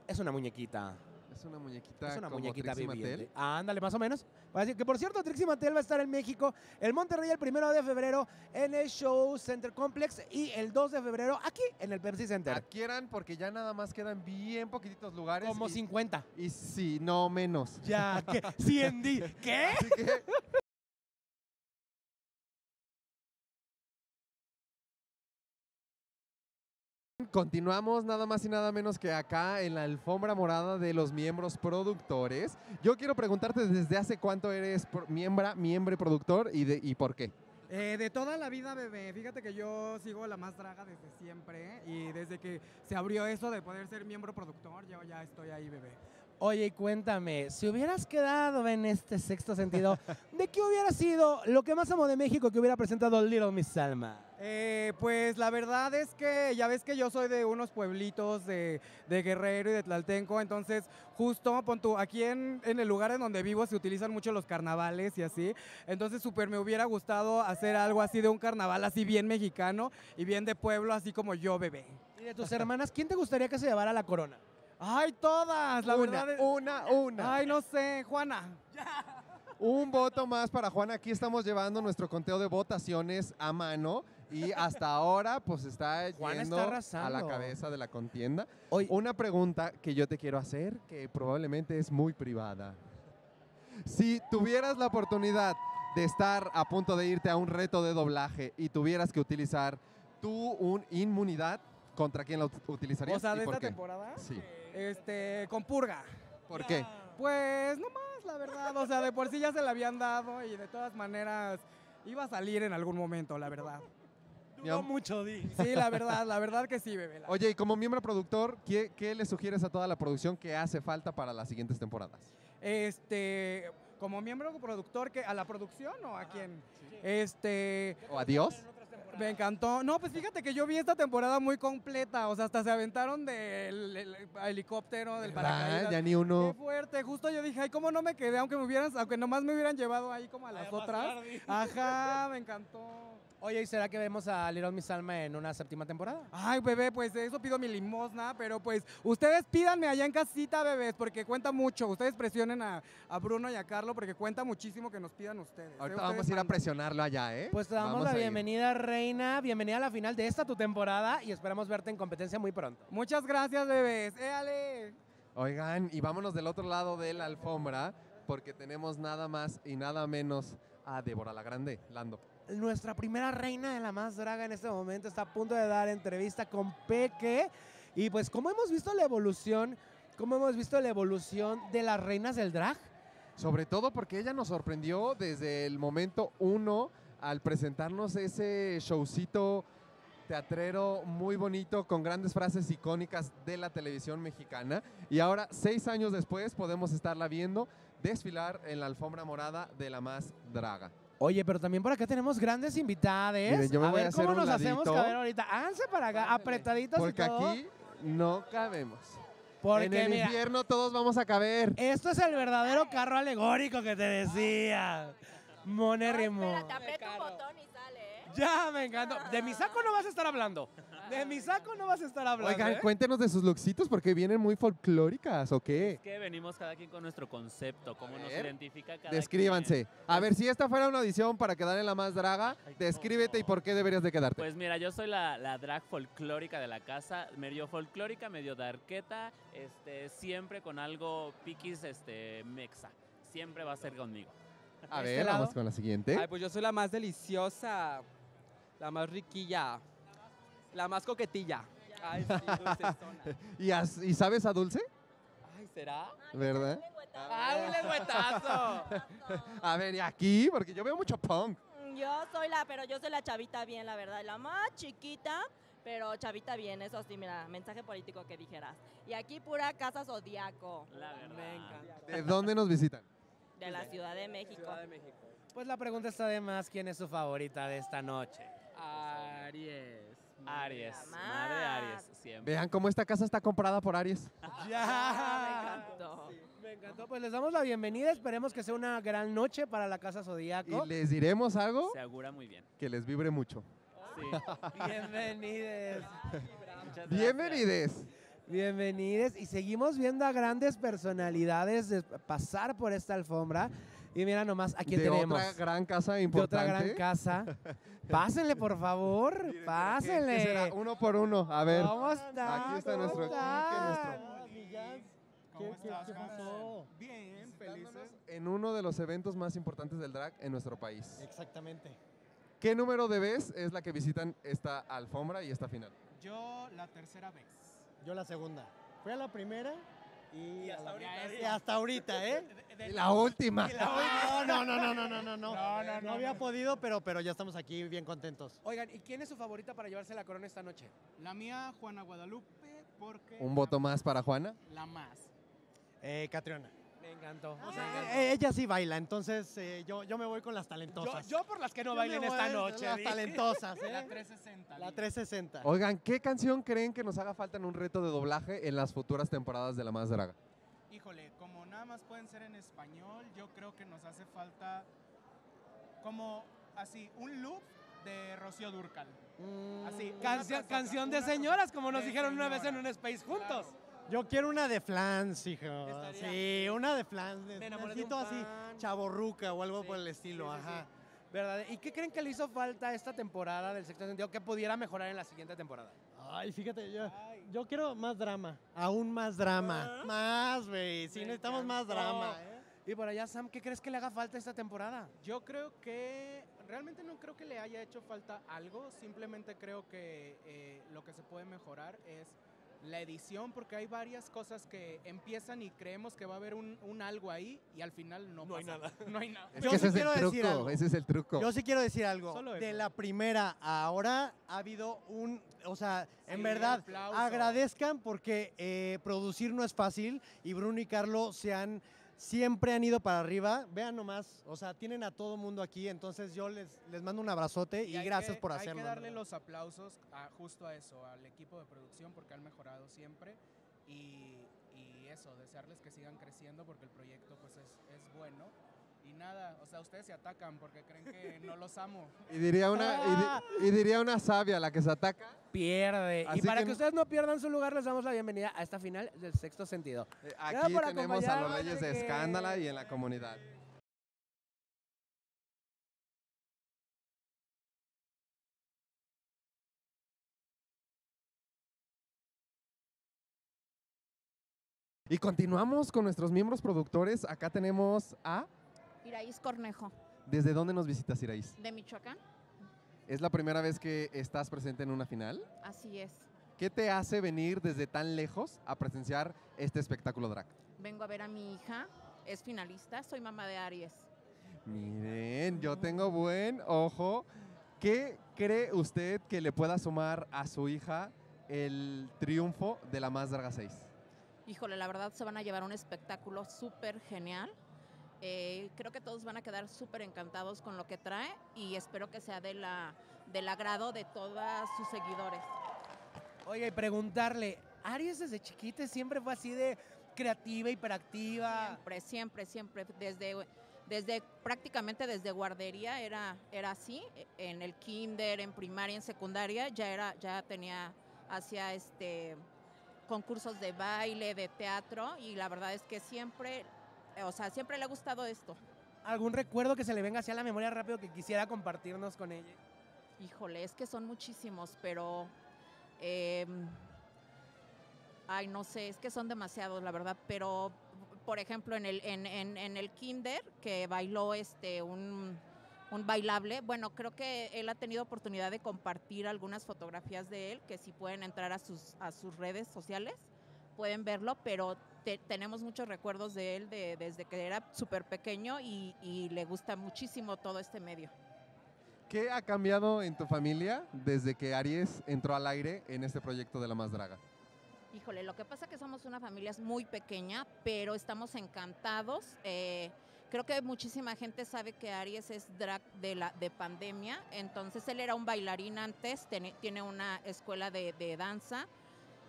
Speaker 1: Es una muñequita.
Speaker 2: Es una muñequita
Speaker 1: Es una
Speaker 2: como
Speaker 1: muñequita
Speaker 2: Trixie
Speaker 1: viviente.
Speaker 2: Mattel.
Speaker 1: Ándale, más o menos. Va a decir que por cierto, Trixie Mattel va a estar en México, el Monterrey el primero de febrero en el Show Center Complex y el 2 de febrero aquí en el Pepsi Center.
Speaker 2: Adquieran porque ya nada más quedan bien poquititos lugares.
Speaker 1: Como
Speaker 2: y-
Speaker 1: 50.
Speaker 2: Y sí, no menos.
Speaker 1: Ya, ¿qué? 100 di- ¿Qué?
Speaker 2: Así que Continuamos nada más y nada menos que acá en la alfombra morada de los miembros productores. Yo quiero preguntarte desde hace cuánto eres miembra, miembro productor y, de, y por qué.
Speaker 23: Eh, de toda la vida, bebé. Fíjate que yo sigo la más draga desde siempre y desde que se abrió eso de poder ser miembro productor, yo ya estoy ahí, bebé.
Speaker 1: Oye, cuéntame, si hubieras quedado en este sexto sentido, ¿de qué hubiera sido lo que más amo de México que hubiera presentado Little Miss Salma?
Speaker 23: Eh, pues la verdad es que ya ves que yo soy de unos pueblitos de, de Guerrero y de Tlaltenco, entonces justo pon tú, aquí en, en el lugar en donde vivo se utilizan mucho los carnavales y así, entonces súper me hubiera gustado hacer algo así de un carnaval así bien mexicano y bien de pueblo, así como yo, bebé.
Speaker 1: Y de tus hermanas, ¿quién te gustaría que se llevara la corona?
Speaker 23: Ay, todas, la
Speaker 2: Una,
Speaker 23: verdad. es-
Speaker 2: una, una.
Speaker 23: Ay, no sé, Juana.
Speaker 2: Un voto más para Juan. Aquí estamos llevando nuestro conteo de votaciones a mano y hasta ahora pues está
Speaker 1: Juan
Speaker 2: yendo
Speaker 1: está
Speaker 2: a la cabeza de la contienda. Una pregunta que yo te quiero hacer que probablemente es muy privada. Si tuvieras la oportunidad de estar a punto de irte a un reto de doblaje y tuvieras que utilizar tú un inmunidad, ¿contra quién la ut- utilizarías?
Speaker 23: O sea, de esta
Speaker 2: qué?
Speaker 23: temporada.
Speaker 2: Sí.
Speaker 23: Este, con purga.
Speaker 2: ¿Por qué?
Speaker 23: Pues no más, la verdad. O sea, de por sí ya se la habían dado y de todas maneras iba a salir en algún momento, la verdad.
Speaker 2: Am-
Speaker 23: mucho, Di. Sí, la verdad, la verdad que sí, bebé.
Speaker 2: Oye, y como miembro productor, ¿qué, qué le sugieres a toda la producción que hace falta para las siguientes temporadas?
Speaker 23: Este, como miembro productor, que ¿a la producción o a quién? Este,
Speaker 2: ¿O adiós?
Speaker 23: me encantó. No, pues fíjate que yo vi esta temporada muy completa. O sea, hasta se aventaron del el- helicóptero, del
Speaker 2: ¿Verdad?
Speaker 23: paracaídas.
Speaker 2: Ya ni uno.
Speaker 23: Qué fuerte. Justo yo dije, ay, ¿cómo no me quedé? Aunque me hubieran, aunque nomás me hubieran llevado ahí como a las otras. Ajá, me encantó.
Speaker 1: Oye, ¿y será que vemos a Little Miss Alma en una séptima temporada?
Speaker 23: Ay, bebé, pues de eso pido mi limosna, pero pues ustedes pídanme allá en casita, bebés, porque cuenta mucho. Ustedes presionen a, a Bruno y a Carlos porque cuenta muchísimo que nos pidan ustedes. ¿eh?
Speaker 2: Ahorita
Speaker 23: Ustedes
Speaker 2: vamos a ir a presionarlo allá, ¿eh?
Speaker 1: Pues te damos
Speaker 2: Vamos
Speaker 1: la bienvenida, Reina. Bienvenida a la final de esta tu temporada y esperamos verte en competencia muy pronto.
Speaker 23: Muchas gracias, bebés. ¡Éale!
Speaker 2: Oigan, y vámonos del otro lado de la alfombra, porque tenemos nada más y nada menos a Débora la Grande, Lando.
Speaker 1: Nuestra primera reina de la más draga en este momento está a punto de dar entrevista con Peque. Y pues, ¿cómo hemos visto la evolución? ¿Cómo hemos visto la evolución de las reinas del drag?
Speaker 2: Sobre todo porque ella nos sorprendió desde el momento uno al presentarnos ese showcito teatrero muy bonito con grandes frases icónicas de la televisión mexicana. Y ahora, seis años después, podemos estarla viendo desfilar en la alfombra morada de la más draga.
Speaker 1: Oye, pero también por acá tenemos grandes invitades.
Speaker 2: Miren, yo me
Speaker 1: a
Speaker 2: voy a
Speaker 1: ver
Speaker 2: hacer
Speaker 1: cómo
Speaker 2: un
Speaker 1: nos hacemos
Speaker 2: ladito.
Speaker 1: caber ahorita. Háganse para acá, apretaditos
Speaker 2: Porque
Speaker 1: y todo.
Speaker 2: aquí no cabemos.
Speaker 1: Porque,
Speaker 2: en el
Speaker 1: mira,
Speaker 2: infierno todos vamos a caber.
Speaker 1: Esto es el verdadero carro alegórico que te decía. Monérrimo.
Speaker 24: Aprieta un botón y sale, ¿eh?
Speaker 1: Ya, me encanta. De mi saco no vas a estar hablando. De mi saco no vas a estar hablando.
Speaker 2: Oigan,
Speaker 1: ¿eh?
Speaker 2: cuéntenos de sus looksitos porque vienen muy folclóricas, ¿o qué?
Speaker 17: Es que venimos cada quien con nuestro concepto, cómo nos
Speaker 2: ver,
Speaker 17: identifica cada
Speaker 2: Descríbanse. A ver, si esta fuera una audición para quedar en la más draga, descríbete y por qué deberías de quedarte.
Speaker 17: Pues mira, yo soy la, la drag folclórica de la casa, medio folclórica, medio darqueta, este, siempre con algo piquis este, mexa. Siempre va a ser conmigo.
Speaker 2: a ver, vamos con la siguiente.
Speaker 25: Ay, pues yo soy la más deliciosa, la más riquilla, la más coquetilla. Ay, sí, dulcezona.
Speaker 2: ¿Y, as- ¿Y sabes a dulce?
Speaker 25: Ay, ¿será?
Speaker 2: ¿Verdad?
Speaker 25: ¡Ah, un lengüetazo!
Speaker 2: A ver, y aquí, porque yo veo mucho punk.
Speaker 24: Yo soy la, pero yo soy la chavita bien, la verdad. La más chiquita, pero chavita bien. Eso sí, mira, mensaje político que dijeras. Y aquí pura casa zodiaco.
Speaker 17: La verdad.
Speaker 2: ¿De dónde nos visitan?
Speaker 24: De la Ciudad de México.
Speaker 1: Pues la pregunta está de más, ¿quién es su favorita de esta noche?
Speaker 25: Aries.
Speaker 17: Aries, madre Aries, siempre.
Speaker 2: Vean cómo esta casa está comprada por Aries.
Speaker 1: Ya. Me encantó. Me encantó. Pues les damos la bienvenida. Esperemos que sea una gran noche para la Casa Zodíaco.
Speaker 2: Y les diremos algo
Speaker 17: Se augura muy bien.
Speaker 2: que les vibre mucho.
Speaker 17: Sí.
Speaker 1: Bienvenides.
Speaker 2: Bienvenides.
Speaker 1: Bienvenides. Y seguimos viendo a grandes personalidades de- pasar por esta alfombra. Y mira nomás a quién
Speaker 2: de
Speaker 1: tenemos.
Speaker 2: otra gran casa
Speaker 1: de otra
Speaker 2: importante.
Speaker 1: gran casa. Pásenle, por favor.
Speaker 2: ¿Qué- qué
Speaker 1: Pásenle.
Speaker 2: será? Uno por uno. A ver.
Speaker 1: ¿Cómo están?
Speaker 2: Aquí está
Speaker 1: ¿Cómo
Speaker 2: nuestro Quique, nuestro
Speaker 1: ¿Qué,
Speaker 2: ¿Cómo estás,
Speaker 1: qué pasó?
Speaker 12: Bien, felices.
Speaker 2: en uno de los eventos más importantes del drag en nuestro país.
Speaker 26: Exactamente.
Speaker 2: ¿Qué número de vez es la que visitan esta alfombra y esta final?
Speaker 12: Yo la tercera vez.
Speaker 26: Yo la segunda. Fui a la primera y, a la-
Speaker 12: ahorita,
Speaker 26: y hasta ahorita, ¿eh?
Speaker 2: Y la última.
Speaker 26: Y la última. No, no, no, no, no, no, no.
Speaker 12: No, no, no,
Speaker 26: había
Speaker 12: no.
Speaker 26: podido, pero, pero ya estamos aquí bien contentos.
Speaker 1: Oigan, ¿y quién es su favorita para llevarse la corona esta noche?
Speaker 12: La mía, Juana Guadalupe, porque
Speaker 2: ¿Un voto más para Juana?
Speaker 12: la más.
Speaker 26: Eh, Catriona.
Speaker 1: Me encantó.
Speaker 26: Eh, ella sí baila, entonces eh, yo, yo me voy con las talentosas.
Speaker 1: yo por las que no
Speaker 26: Yo
Speaker 1: bailen
Speaker 26: me
Speaker 1: esta noche.
Speaker 26: Las talentosas, ¿eh?
Speaker 12: La 360.
Speaker 26: La
Speaker 12: di.
Speaker 26: 360.
Speaker 2: Oigan, ¿qué canción creen que nos haga falta en un reto de doblaje en las futuras temporadas de La Más Draga?
Speaker 12: Híjole, como nada más pueden ser en español, yo creo que nos hace falta como así, un loop de Rocío Durcal. Así, una
Speaker 1: Canción, canción de señoras, como nos
Speaker 12: De
Speaker 1: dijeron una vez en un space juntos.
Speaker 26: Yo quiero una de flans, hijo.
Speaker 1: Estaría-
Speaker 26: Sí, una de flans.
Speaker 1: Me enamoré de un
Speaker 26: así,
Speaker 1: fan.
Speaker 26: chaborruca o algo
Speaker 1: Sí,
Speaker 26: por el estilo,
Speaker 1: sí, sí,
Speaker 26: ajá.
Speaker 1: sí. ¿Verdad? ¿Y qué creen que le hizo falta esta temporada del sexto sentido que pudiera mejorar en la siguiente temporada?
Speaker 26: Ay, fíjate, yo, yo quiero más drama. Aún más drama. Más, güey. Sí,
Speaker 1: Me
Speaker 26: necesitamos más
Speaker 1: encantó.
Speaker 26: drama. ¿eh?
Speaker 1: Y por allá, Sam, ¿qué crees que le haga falta esta temporada?
Speaker 13: Yo creo que realmente no creo que le haya hecho falta algo, simplemente creo que eh, lo que se puede mejorar es la edición, porque hay varias cosas que empiezan y creemos que va a haber un, un algo ahí y al final no,
Speaker 21: No hay
Speaker 13: pasa.
Speaker 21: nada.
Speaker 13: No hay nada.
Speaker 2: Es que ese es el truco, ese es el truco.
Speaker 26: Yo sí quiero decir algo. De la primera a ahora ha habido un, o sea, en
Speaker 13: Sí,
Speaker 26: verdad,
Speaker 13: aplauso.
Speaker 26: agradezcan porque eh, producir no es fácil y Bruno y Carlos se han, siempre han ido para arriba. Vean nomás, o sea, tienen a todo mundo aquí, entonces yo les, les mando un abrazote y,
Speaker 13: hay
Speaker 26: gracias
Speaker 13: que-
Speaker 26: por
Speaker 13: Hay
Speaker 26: hacerlo.
Speaker 13: que darle
Speaker 26: ¿no?
Speaker 13: los aplausos a- justo a eso, al equipo de producción, porque han mejorado siempre. Y, y eso, desearles que sigan creciendo porque el proyecto pues es, es bueno. Y nada, o sea, ustedes se atacan porque creen que no los amo.
Speaker 2: Y diría una, y di- y, diría una sabia, la que se ataca.
Speaker 1: Pierde.
Speaker 2: Así
Speaker 1: y para
Speaker 2: que-
Speaker 1: que, ustedes no pierdan su lugar, les damos la bienvenida a esta final del sexto sentido.
Speaker 2: Aquí
Speaker 1: por
Speaker 2: tenemos a los reyes de
Speaker 1: que-
Speaker 2: escándala y en la comunidad. Y continuamos con nuestros miembros productores. Acá tenemos a...
Speaker 27: Iraíz Cornejo,
Speaker 2: ¿Desde dónde nos visitas, Iraís?
Speaker 27: de Michoacán.
Speaker 2: ¿Es la primera vez que estás presente en una final?
Speaker 27: Así es.
Speaker 2: ¿Qué te hace venir desde tan lejos a presenciar este espectáculo drag?
Speaker 27: Vengo a ver a mi hija, es finalista, soy mamá de Aries.
Speaker 2: Miren, yo tengo buen ojo. ¿Qué cree usted que le pueda sumar a su hija el triunfo de la Más Draga 6?
Speaker 27: Híjole, la verdad se van a llevar un espectáculo súper genial. Eh, creo que todos van a quedar súper encantados con lo que trae y espero que sea de la, del agrado de todos sus seguidores.
Speaker 1: Oye, y preguntarle, Aries desde chiquita siempre fue así de creativa, hiperactiva.
Speaker 27: Siempre, siempre, siempre. Desde, desde prácticamente desde guardería era, era así. En el kinder, en primaria, en secundaria, ya era, ya tenía, hacía este concursos de baile, de teatro, y la verdad es que siempre, o sea, siempre le ha gustado esto.
Speaker 1: ¿Algún recuerdo que se le venga hacia la memoria rápido que quisiera compartirnos con ella?
Speaker 27: Híjole, es que son muchísimos, pero. em, ay, no sé, es que son demasiados, la verdad. Pero, por ejemplo, en el, en, en- en el Kinder, que bailó este un, un bailable, bueno, creo que él ha tenido oportunidad de compartir algunas fotografías de él, que si pueden entrar a sus, a sus redes sociales, pueden verlo, pero te- tenemos muchos recuerdos de él de- desde que era súper pequeño y, y le gusta muchísimo todo este medio.
Speaker 2: ¿Qué ha cambiado en tu familia desde que Aries entró al aire en este proyecto de la Más Draga?
Speaker 27: Híjole, lo que pasa es que somos una familia muy pequeña, pero estamos encantados. Eh, creo que muchísima gente sabe que Aries es drag de, la, de pandemia, entonces él era un bailarín antes, tiene, tiene una escuela de, de danza,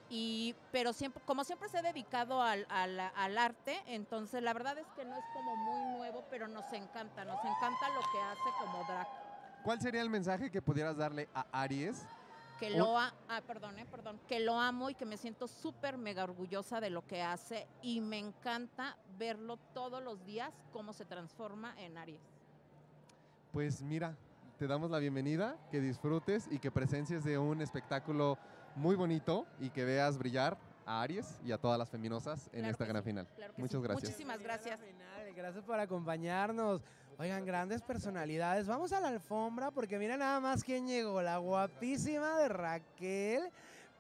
Speaker 27: y, pero siempre, como siempre se ha dedicado al, al- al arte, entonces la verdad es que no es como muy nuevo, pero nos encanta, nos encanta lo que hace como drag.
Speaker 2: ¿Cuál sería el mensaje que pudieras darle a Aries?
Speaker 27: que lo, a- ah, perdón, eh, perdón, que lo amo y que me siento súper mega orgullosa de lo que hace y me encanta verlo todos los días cómo se transforma en Aries.
Speaker 2: Pues mira, te damos la bienvenida, que disfrutes y que presencies de un espectáculo muy bonito y que veas brillar a Aries y a todas las feminosas en
Speaker 27: Claro
Speaker 2: esta gran
Speaker 27: sí,
Speaker 2: final.
Speaker 27: claro que
Speaker 2: Muchas
Speaker 27: sí.
Speaker 2: gracias.
Speaker 27: Muchísimas gracias.
Speaker 1: Gracias por acompañarnos. Oigan, grandes personalidades. Vamos a la alfombra porque mira nada más quién llegó. La guapísima de Raquel.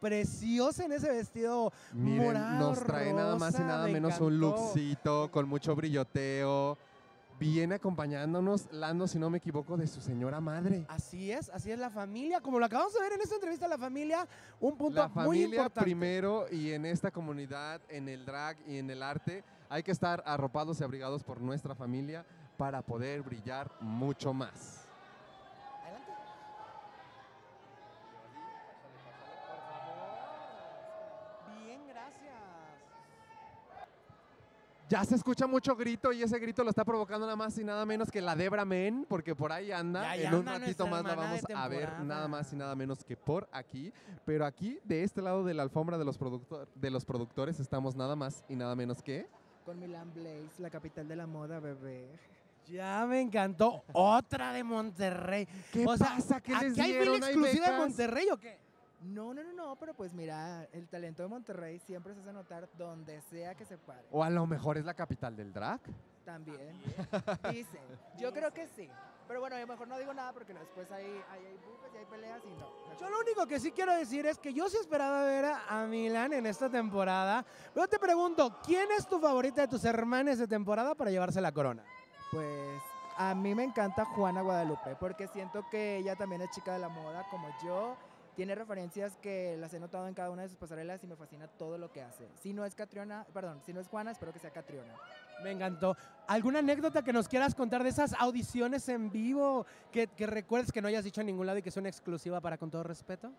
Speaker 1: Preciosa en ese vestido
Speaker 2: Miren,
Speaker 1: morado,
Speaker 2: nos trae nada más y nada
Speaker 1: me
Speaker 2: menos un lookcito con mucho brilloteo. Viene acompañándonos, Lando, si no me equivoco, de su señora madre.
Speaker 1: Así es, así es la familia. Como lo acabamos de ver en esta entrevista, la familia, un punto
Speaker 2: La
Speaker 1: muy
Speaker 2: familia
Speaker 1: importante.
Speaker 2: primero y en esta comunidad, en el drag y en el arte, hay que estar arropados y abrigados por nuestra familia para poder brillar mucho más. Ya se escucha mucho grito y ese grito lo está provocando nada más y nada menos que la Debra Men, porque por ahí anda.
Speaker 1: Ya,
Speaker 2: en un
Speaker 1: anda
Speaker 2: ratito más la vamos a ver nada más y nada menos que por aquí. Pero aquí, de este lado de la alfombra de los, productor- de los productores, estamos nada más y nada menos que...
Speaker 13: Con Milan Blaze, la capital de la moda, bebé.
Speaker 1: Ya me encantó. Otra de Monterrey.
Speaker 2: ¿Qué
Speaker 1: o sea,
Speaker 2: pasa? ¿Qué les
Speaker 1: ¿aquí hay
Speaker 2: dieron?
Speaker 1: fila
Speaker 2: ¿Hay
Speaker 1: exclusiva de? Monterrey o qué?
Speaker 13: No, no, no, no, pero pues mira, el talento de Monterrey siempre se hace notar donde sea que se pare.
Speaker 2: O a lo mejor es la capital del drag.
Speaker 13: También. Dicen. Yo creo que sí. Pero bueno, a lo mejor no digo nada porque después hay, hay, hay bufes y hay peleas y no.
Speaker 1: Yo lo único que sí quiero decir es que yo sí esperaba ver a, a Milan en esta temporada. Pero te pregunto, ¿quién es tu favorita de tus hermanas de temporada para llevarse la corona?
Speaker 13: Pues a mí me encanta Juana Guadalupe porque siento que ella también es chica de la moda como yo. Tiene referencias que las he notado en cada una de sus pasarelas y me fascina todo lo que hace. Si no es Catriona, perdón, si no es Juana, espero que sea Catriona.
Speaker 1: Me encantó. ¿Alguna anécdota que nos quieras contar de esas audiciones en vivo que, que recuerdes que no hayas dicho en ningún lado y que sea una exclusiva para con todo respeto?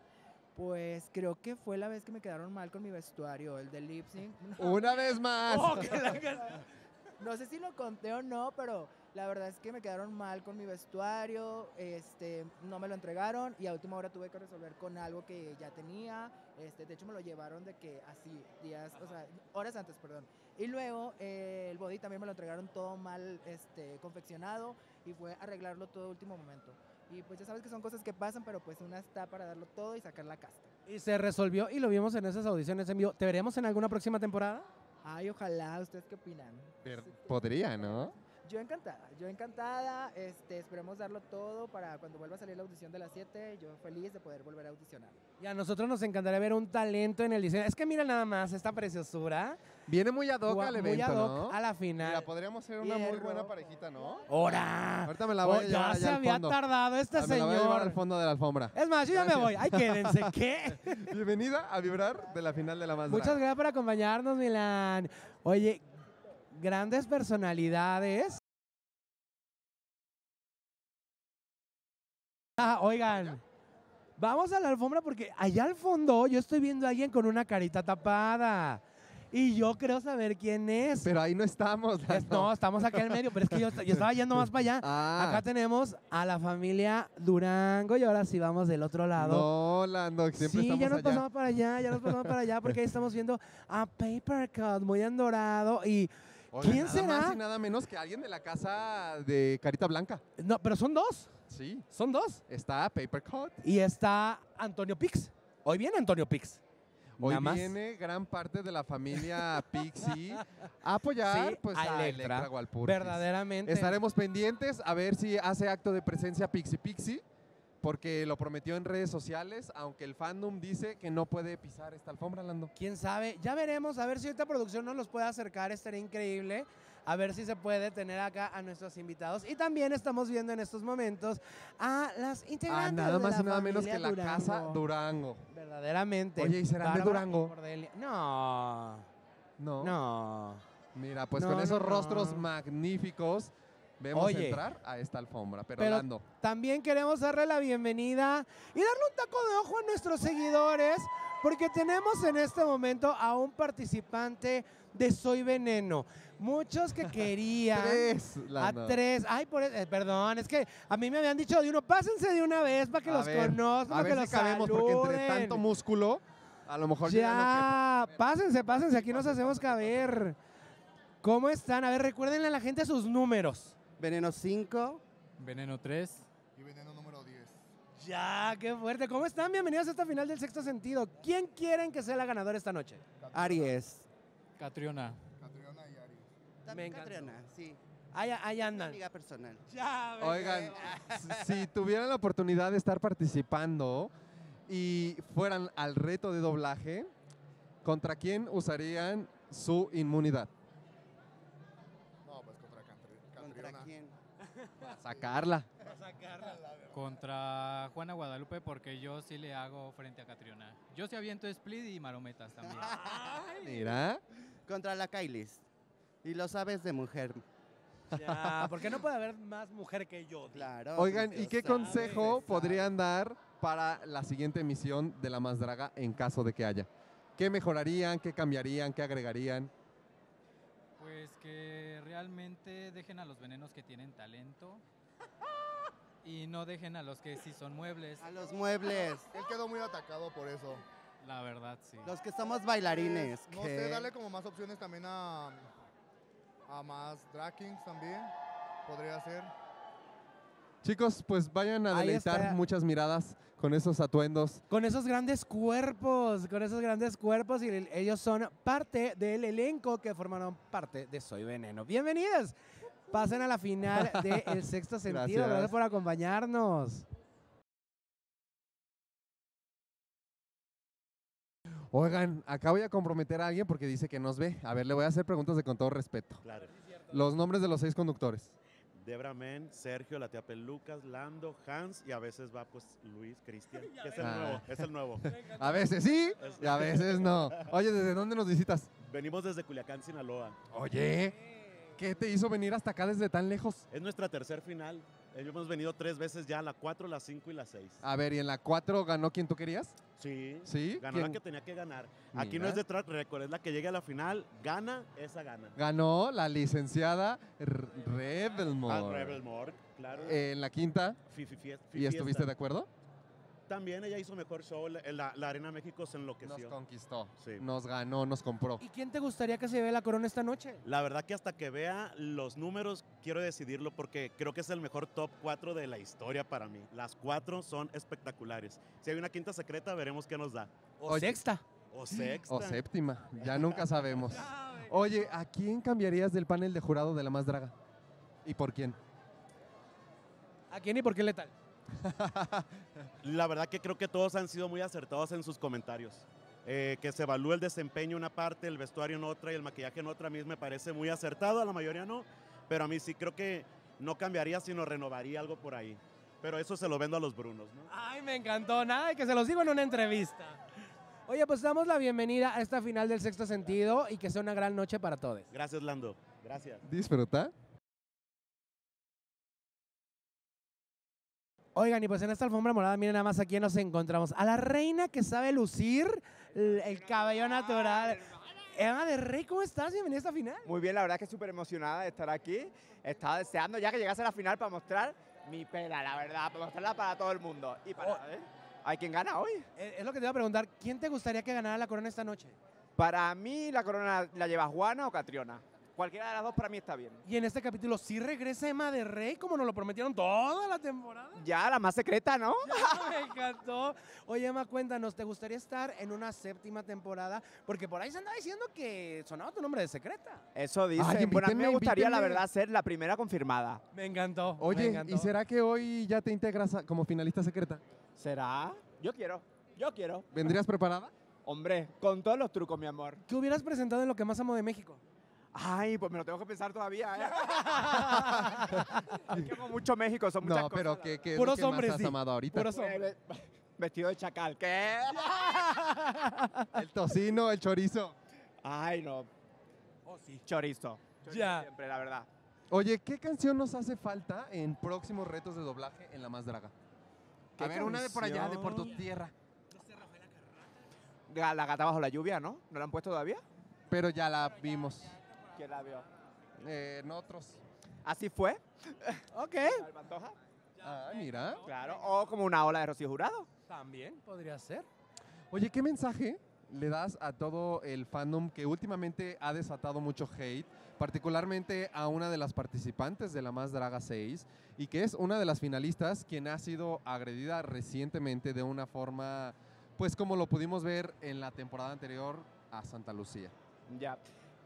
Speaker 13: Pues creo que fue la vez que me quedaron mal con mi vestuario, el de lip sync.
Speaker 2: Una vez más.
Speaker 1: Oh, que la-
Speaker 13: No sé si lo conté o no, pero la verdad es que me quedaron mal con mi vestuario, este, no me lo entregaron y a última hora tuve que resolver con algo que ya tenía. Este, de hecho me lo llevaron de que así, días, o sea, horas antes, perdón. Y luego eh, el body también me lo entregaron todo mal este, confeccionado y fue arreglarlo todo a último momento. Y pues ya sabes que son cosas que pasan, pero pues una está para darlo todo y sacar la casta.
Speaker 1: Y se resolvió y lo vimos en esas audiciones en vivo. ¿Te veremos en alguna próxima temporada?
Speaker 13: Ay, ojalá, ¿ustedes qué opinan?
Speaker 2: Ver- Podría, ¿no?
Speaker 13: Yo encantada, yo encantada, este, esperemos darlo todo para cuando vuelva a salir la audición de las 7, yo feliz de poder volver a audicionar.
Speaker 1: Y a nosotros nos encantaría ver un talento en el diseño. Es que mira nada más esta preciosura.
Speaker 2: Viene muy ad hoc
Speaker 1: Gua-
Speaker 2: al
Speaker 1: muy
Speaker 2: evento,
Speaker 1: ad hoc
Speaker 2: ¿no?
Speaker 1: a la final.
Speaker 2: Mira, podríamos ser una muy buena parejita, ¿no?
Speaker 1: ¡Hora!
Speaker 2: Ahorita me la voy
Speaker 1: Oh,
Speaker 2: a
Speaker 1: ya
Speaker 2: llevar allá
Speaker 1: se había
Speaker 2: fondo.
Speaker 1: tardado este
Speaker 2: Ah, me la voy a llevar
Speaker 1: señor.
Speaker 2: al fondo de la alfombra.
Speaker 1: Es más, yo ya me voy. Ay, quédense, ¿qué?
Speaker 2: Bienvenida a vibrar de la final de la más
Speaker 1: Muchas
Speaker 2: Drag.
Speaker 1: gracias por acompañarnos, Milán. Oye, grandes personalidades. Ah, oigan, vamos a la alfombra porque allá al fondo yo estoy viendo a alguien con una carita tapada. Y yo creo saber quién es.
Speaker 2: Pero ahí no estamos.
Speaker 1: Es- no, estamos acá en el medio, pero es que yo, yo estaba yendo más para allá.
Speaker 2: Ah.
Speaker 1: Acá tenemos a la familia Durango y ahora sí vamos del otro lado.
Speaker 2: No, Lando, siempre
Speaker 1: sí,
Speaker 2: estamos
Speaker 1: ya nos
Speaker 2: allá.
Speaker 1: pasamos para allá, ya nos pasamos para allá porque ahí estamos viendo a Paper Cut muy en dorado y ¿quién
Speaker 2: nada más
Speaker 1: será?
Speaker 2: y nada menos que alguien de la casa de Carita Blanca.
Speaker 1: No, pero son dos.
Speaker 2: Sí.
Speaker 1: Son dos.
Speaker 2: Está Paper Cut.
Speaker 1: Y está Antonio Pix. Hoy viene Antonio Pix.
Speaker 2: Hoy
Speaker 1: Nada más.
Speaker 2: viene gran parte de la familia Pixie a apoyar
Speaker 1: Sí,
Speaker 2: pues,
Speaker 1: a
Speaker 2: a
Speaker 1: Electra.
Speaker 2: Electra.
Speaker 1: Verdaderamente.
Speaker 2: Estaremos pendientes a ver si hace acto de presencia Pixie Pixie, porque lo prometió en redes sociales, aunque el fandom dice que no puede pisar esta alfombra, Lando.
Speaker 1: ¿Quién sabe? Ya veremos, a ver si esta producción nos los puede acercar, estaría increíble. A ver si se puede tener acá a nuestros invitados. Y también estamos viendo en estos momentos a las integrantes
Speaker 2: Ah, nada
Speaker 1: de
Speaker 2: más
Speaker 1: la
Speaker 2: y nada menos que la casa
Speaker 1: Durango. Verdaderamente.
Speaker 2: Oye, ¿y serán de
Speaker 1: Bárbara
Speaker 2: Durango?
Speaker 1: No.
Speaker 2: No.
Speaker 1: No.
Speaker 2: Mira, pues
Speaker 1: No,
Speaker 2: con esos
Speaker 1: no, no.
Speaker 2: rostros magníficos vemos
Speaker 1: Oye.
Speaker 2: entrar a esta alfombra. Pero,
Speaker 1: Pero
Speaker 2: Lando,
Speaker 1: también queremos darle la bienvenida y darle un taco de ojo a nuestros seguidores, porque tenemos en este momento a un participante de Soy Veneno. Muchos que querían.
Speaker 2: Tres,
Speaker 1: A
Speaker 2: Lando.
Speaker 1: tres. Ay, por, eh, perdón, es que a mí me habían dicho de uno, pásense de una vez para que
Speaker 2: a
Speaker 1: los
Speaker 2: ver,
Speaker 1: conozcan,
Speaker 2: a
Speaker 1: para que
Speaker 2: si
Speaker 1: los
Speaker 2: cabemos, porque entre tanto músculo, a lo mejor yo ya no
Speaker 1: Ya, pásense, pásense, aquí nos hacemos caber. ¿Cómo están? A ver, recuérdenle a la gente sus números.
Speaker 6: Veneno 5.
Speaker 20: Veneno 3.
Speaker 28: Y veneno número 10.
Speaker 1: Ya, qué fuerte. ¿Cómo están? Bienvenidos a esta final del sexto sentido. ¿Quién quieren que sea la ganadora esta noche?
Speaker 6: Aries.
Speaker 20: Catriona.
Speaker 28: Catriona y Aries.
Speaker 6: También
Speaker 1: encantó.
Speaker 6: Catriona, sí.
Speaker 1: Ahí, ahí andan.
Speaker 6: Amiga personal.
Speaker 1: Ya,
Speaker 2: Oigan, si tuvieran la oportunidad de estar participando y fueran al reto de doblaje, ¿contra quién usarían su inmunidad?
Speaker 28: No, pues contra Catri-
Speaker 6: ¿Contra
Speaker 28: Catriona.
Speaker 6: quién?
Speaker 2: Sacarla.
Speaker 20: Contra Juana Guadalupe porque yo sí le hago frente a Catriona. Yo sí aviento split y marometas también.
Speaker 2: Mira.
Speaker 6: Contra la Kailis. Y lo sabes de mujer.
Speaker 1: Ya, porque no puede haber más mujer que yo.
Speaker 6: Claro.
Speaker 2: Oigan, ¿y qué
Speaker 6: sabe,
Speaker 2: consejo
Speaker 6: se
Speaker 2: podrían dar para la siguiente emisión de La Más Draga en caso de que haya? ¿Qué mejorarían? ¿Qué cambiarían? ¿Qué agregarían?
Speaker 20: Pues que realmente dejen a los venenos que tienen talento y no dejen a los que sí son muebles.
Speaker 6: A los muebles.
Speaker 28: Él quedó muy atacado por eso.
Speaker 20: La verdad, sí.
Speaker 6: Los que somos bailarines.
Speaker 28: No
Speaker 6: ¿qué?
Speaker 28: sé, darle como más opciones también a, a más drag kings también. Podría ser.
Speaker 2: Chicos, pues vayan a
Speaker 1: Ahí
Speaker 2: deleitar
Speaker 1: está.
Speaker 2: muchas miradas con esos atuendos.
Speaker 1: Con esos grandes cuerpos, con esos grandes cuerpos y el- ellos son parte del elenco que formaron parte de Soy Veneno. Bienvenidos. Pasen a la final de El Sexto Sentido.
Speaker 2: Gracias.
Speaker 1: Gracias por acompañarnos.
Speaker 2: Oigan, acá voy a comprometer a alguien porque dice que nos ve. A ver, le voy a hacer preguntas de con todo respeto.
Speaker 29: Claro.
Speaker 2: Los nombres de los seis conductores.
Speaker 29: Debra Men, Sergio, la tía Pelucas, Lando, Hans y a veces va pues Luis, Cristian, que es el
Speaker 2: Ah.
Speaker 29: nuevo, es el nuevo.
Speaker 2: A veces sí y a veces no. Oye, ¿desde dónde nos visitas?
Speaker 29: Venimos desde Culiacán, Sinaloa.
Speaker 2: Oye, ¿qué te hizo venir hasta acá desde tan lejos?
Speaker 29: Es nuestra tercer final. Eh, Hemos venido tres veces ya, la 4, la 5 y la 6.
Speaker 2: A ver, ¿y en la 4 ganó quien tú querías?
Speaker 29: Sí.
Speaker 2: ¿Sí?
Speaker 29: Ganó la
Speaker 2: ¿Quién?
Speaker 29: que tenía que ganar. Aquí no
Speaker 2: Mira.
Speaker 29: es de track record, es la que llegue a la final, gana, esa gana.
Speaker 2: Ganó la licenciada R- Rebelmore.
Speaker 29: Ah, Rebel Morgue, claro.
Speaker 2: Eh, en la quinta.
Speaker 29: Fifi Fies-
Speaker 2: ¿Y estuviste de acuerdo?
Speaker 29: También ella hizo mejor show, la, la- la Arena México se enloqueció.
Speaker 2: Nos conquistó.
Speaker 29: Sí.
Speaker 2: Nos ganó, nos compró.
Speaker 1: ¿Y quién te gustaría que se lleve la corona esta noche?
Speaker 29: La verdad que hasta que vea los números quiero decidirlo porque creo que es el mejor top 4 de la historia para mí. Las cuatro son espectaculares. Si hay una quinta secreta, veremos qué nos da.
Speaker 1: O sexta.
Speaker 29: O sexta.
Speaker 2: O séptima, ya nunca sabemos. Oye, ¿a quién cambiarías del panel de jurado de la más draga? ¿Y por quién?
Speaker 1: ¿A quién y por qué letal?
Speaker 29: La verdad que creo que todos han sido muy acertados en sus comentarios. Eh, que se evalúe el desempeño en una parte, el vestuario en otra y el maquillaje en otra, a mí me parece muy acertado, a la mayoría no, pero a mí sí creo que no cambiaría, sino renovaría algo por ahí. Pero eso se lo vendo a los Brunos, ¿no?
Speaker 1: Ay, me encantó. Nada de que se los digo en una entrevista. Oye, pues damos la bienvenida a esta final del Sexto Sentido y que sea una gran noche para todos.
Speaker 29: Gracias, Lando. Gracias.
Speaker 2: Disfruta.
Speaker 1: Oigan, y pues en esta alfombra morada, miren nada más a quién nos encontramos. A la reina que sabe lucir el, el cabello natural. Emma de Rey, ¿cómo estás? Bienvenida a esta final.
Speaker 30: Muy bien, la verdad que súper emocionada de estar aquí. Estaba deseando ya que llegase a la final para mostrar mi pela, la verdad, para mostrarla para todo el mundo. Y para ver, ¿hay quien gana hoy?
Speaker 1: Eh, Es lo que te iba a preguntar. ¿Quién te gustaría que ganara la corona esta noche?
Speaker 30: Para mí la corona la lleva Juana o Catriona. Cualquiera de las dos para mí está bien.
Speaker 1: Y en este capítulo sí regresa Emma de Rey, como nos lo prometieron toda la temporada.
Speaker 30: Ya, la más secreta, ¿no?
Speaker 1: Ya, me encantó. Oye, Emma, cuéntanos, ¿te gustaría estar en una séptima temporada? Porque por ahí se andaba diciendo que sonaba tu nombre de secreta.
Speaker 30: Eso dicen.
Speaker 2: Ay,
Speaker 30: bueno, a mí me
Speaker 2: invítenme,
Speaker 30: gustaría, la verdad, ser la primera confirmada.
Speaker 1: Me encantó. me
Speaker 2: Oye,
Speaker 1: encantó.
Speaker 2: ¿y será que hoy ya te integras a- como finalista secreta?
Speaker 30: ¿Será? Yo quiero, yo quiero.
Speaker 2: ¿Vendrías preparada?
Speaker 30: Hombre, con todos los trucos, mi amor.
Speaker 1: ¿Qué hubieras presentado en lo que más amo de México?
Speaker 30: Ay, pues me lo tengo que pensar todavía, ¿eh? es que amo mucho México, son muchas
Speaker 2: No,
Speaker 30: cosas.
Speaker 2: pero ¿qué,
Speaker 30: verdad.
Speaker 2: qué es lo que más has amado ahorita?
Speaker 30: Eh, Vestido de chacal, ¿qué?
Speaker 2: El tocino, el chorizo.
Speaker 30: Ay, no.
Speaker 1: Oh, sí.
Speaker 30: Chorizo. Chorizo
Speaker 2: Ya.
Speaker 30: Siempre, la verdad.
Speaker 2: Oye, ¿qué canción nos hace falta en próximos retos de doblaje en La Más Draga?
Speaker 30: ¿Qué
Speaker 2: A ver, una de por allá, de por tu
Speaker 30: canción?
Speaker 2: tierra.
Speaker 30: La gata bajo la lluvia, ¿no? ¿No la han puesto todavía?
Speaker 2: Pero ya la vimos.
Speaker 30: ¿Quién la vio?
Speaker 2: Eh, nosotros.
Speaker 30: ¿Así fue?
Speaker 1: Ok.
Speaker 30: ¿La Pantoja?
Speaker 2: Ah, mira.
Speaker 30: Claro. O como una ola de Rocío Jurado.
Speaker 1: También podría ser.
Speaker 2: Oye, ¿qué mensaje le das a todo el fandom que últimamente ha desatado mucho hate, particularmente a una de las participantes de la Más Draga 6 y que es una de las finalistas quien ha sido agredida recientemente de una forma, pues como lo pudimos ver en la temporada anterior a Santa Lucía?
Speaker 30: Ya.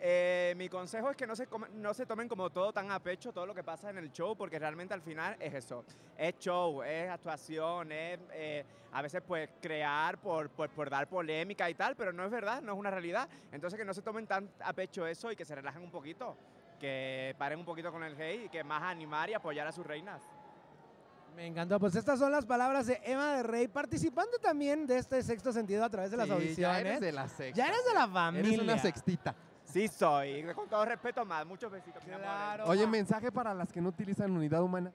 Speaker 30: Eh, mi consejo es que no se, come- no se tomen como todo tan a pecho todo lo que pasa en el show, porque realmente al final es eso. Es show, es actuación, es eh, a veces pues crear por, por, por dar polémica y tal, pero no es verdad, no es una realidad. Entonces que no se tomen tan a pecho eso y que se relajen un poquito, que paren un poquito con el hate y que más animar y apoyar a sus reinas.
Speaker 1: Me encantó. Pues estas son las palabras de Emma de Rey, participando también de este sexto sentido a través de las
Speaker 2: Sí,
Speaker 1: audiciones.
Speaker 2: ya eres de la sexta.
Speaker 1: Ya eres de la familia.
Speaker 2: Eres una sextita.
Speaker 30: Sí soy, con todo respeto más, muchos besitos, mi amor.
Speaker 2: Oye, mensaje para las que no utilizan unidad humana.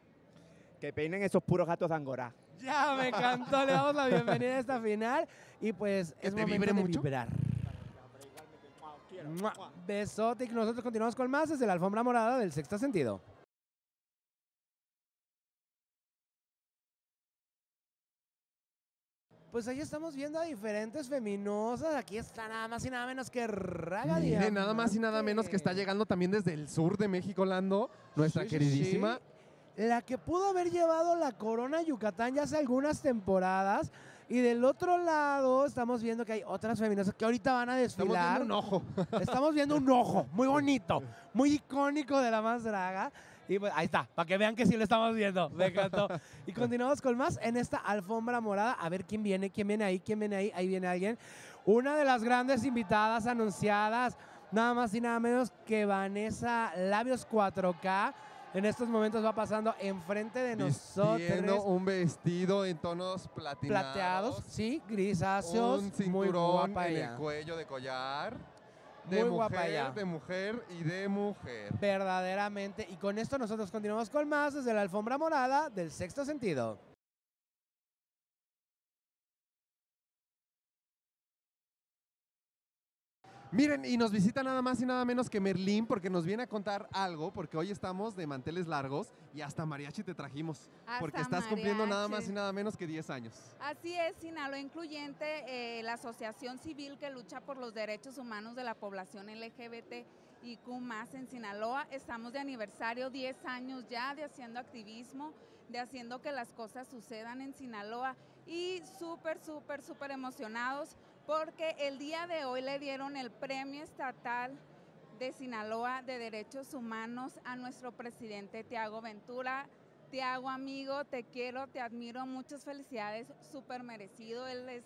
Speaker 30: Que peinen esos puros gatos de Angora.
Speaker 1: Ya, me encantó. Le damos la bienvenida a esta final. Y pues es
Speaker 2: te
Speaker 1: momento
Speaker 2: vibre
Speaker 1: de
Speaker 2: mucho?
Speaker 1: vibrar. Y nosotros continuamos con más desde la alfombra morada del sexto sentido. Pues ahí estamos viendo a diferentes feminosas. Aquí está nada más y nada menos que Raga
Speaker 2: Mire, nada más y nada menos que está llegando también desde el sur de México, Lando, nuestra
Speaker 1: Sí,
Speaker 2: queridísima.
Speaker 1: sí. la que pudo haber llevado la corona a Yucatán ya hace algunas temporadas. Y del otro lado estamos viendo que hay otras feministas que ahorita van a
Speaker 2: Estamos
Speaker 1: desfilar.
Speaker 2: viendo un ojo.
Speaker 1: Estamos viendo un ojo muy bonito, muy icónico de la más draga. Y pues, ahí está, para que vean que sí lo estamos viendo. Me encantó. Y continuamos con más en esta alfombra morada. A ver quién viene, quién viene ahí, quién viene ahí. Ahí viene alguien. Una de las grandes invitadas anunciadas, nada más y nada menos que Vanessa Labios 4K. En estos momentos va pasando enfrente de nosotros.
Speaker 2: Un vestido en tonos platinados.
Speaker 1: Plateados, sí, grisáceos.
Speaker 2: Un
Speaker 1: muy
Speaker 2: cinturón
Speaker 1: guapa
Speaker 2: en
Speaker 1: ella.
Speaker 2: el cuello de collar. De
Speaker 1: Muy guapa
Speaker 2: mujer, de mujer y de mujer.
Speaker 1: Verdaderamente. Y con esto nosotros continuamos con más desde la alfombra morada del sexto sentido.
Speaker 2: Miren, y nos visita nada más y nada menos que Merlín porque nos viene a contar algo, porque hoy estamos de manteles largos y hasta mariachi te trajimos. porque estás cumpliendo nada más y nada menos que 10 años.
Speaker 31: Así es, Sinaloa Incluyente, eh, la asociación civil que lucha por los derechos humanos de la población LGBT y Q en Sinaloa. Estamos de aniversario, 10 años ya de haciendo activismo, de haciendo que las cosas sucedan en Sinaloa y súper, súper, súper emocionados porque el día de hoy le dieron el premio estatal de Sinaloa de Derechos Humanos a nuestro presidente Tiago Ventura. Tiago, amigo, te quiero, te admiro, muchas felicidades, súper merecido. Él es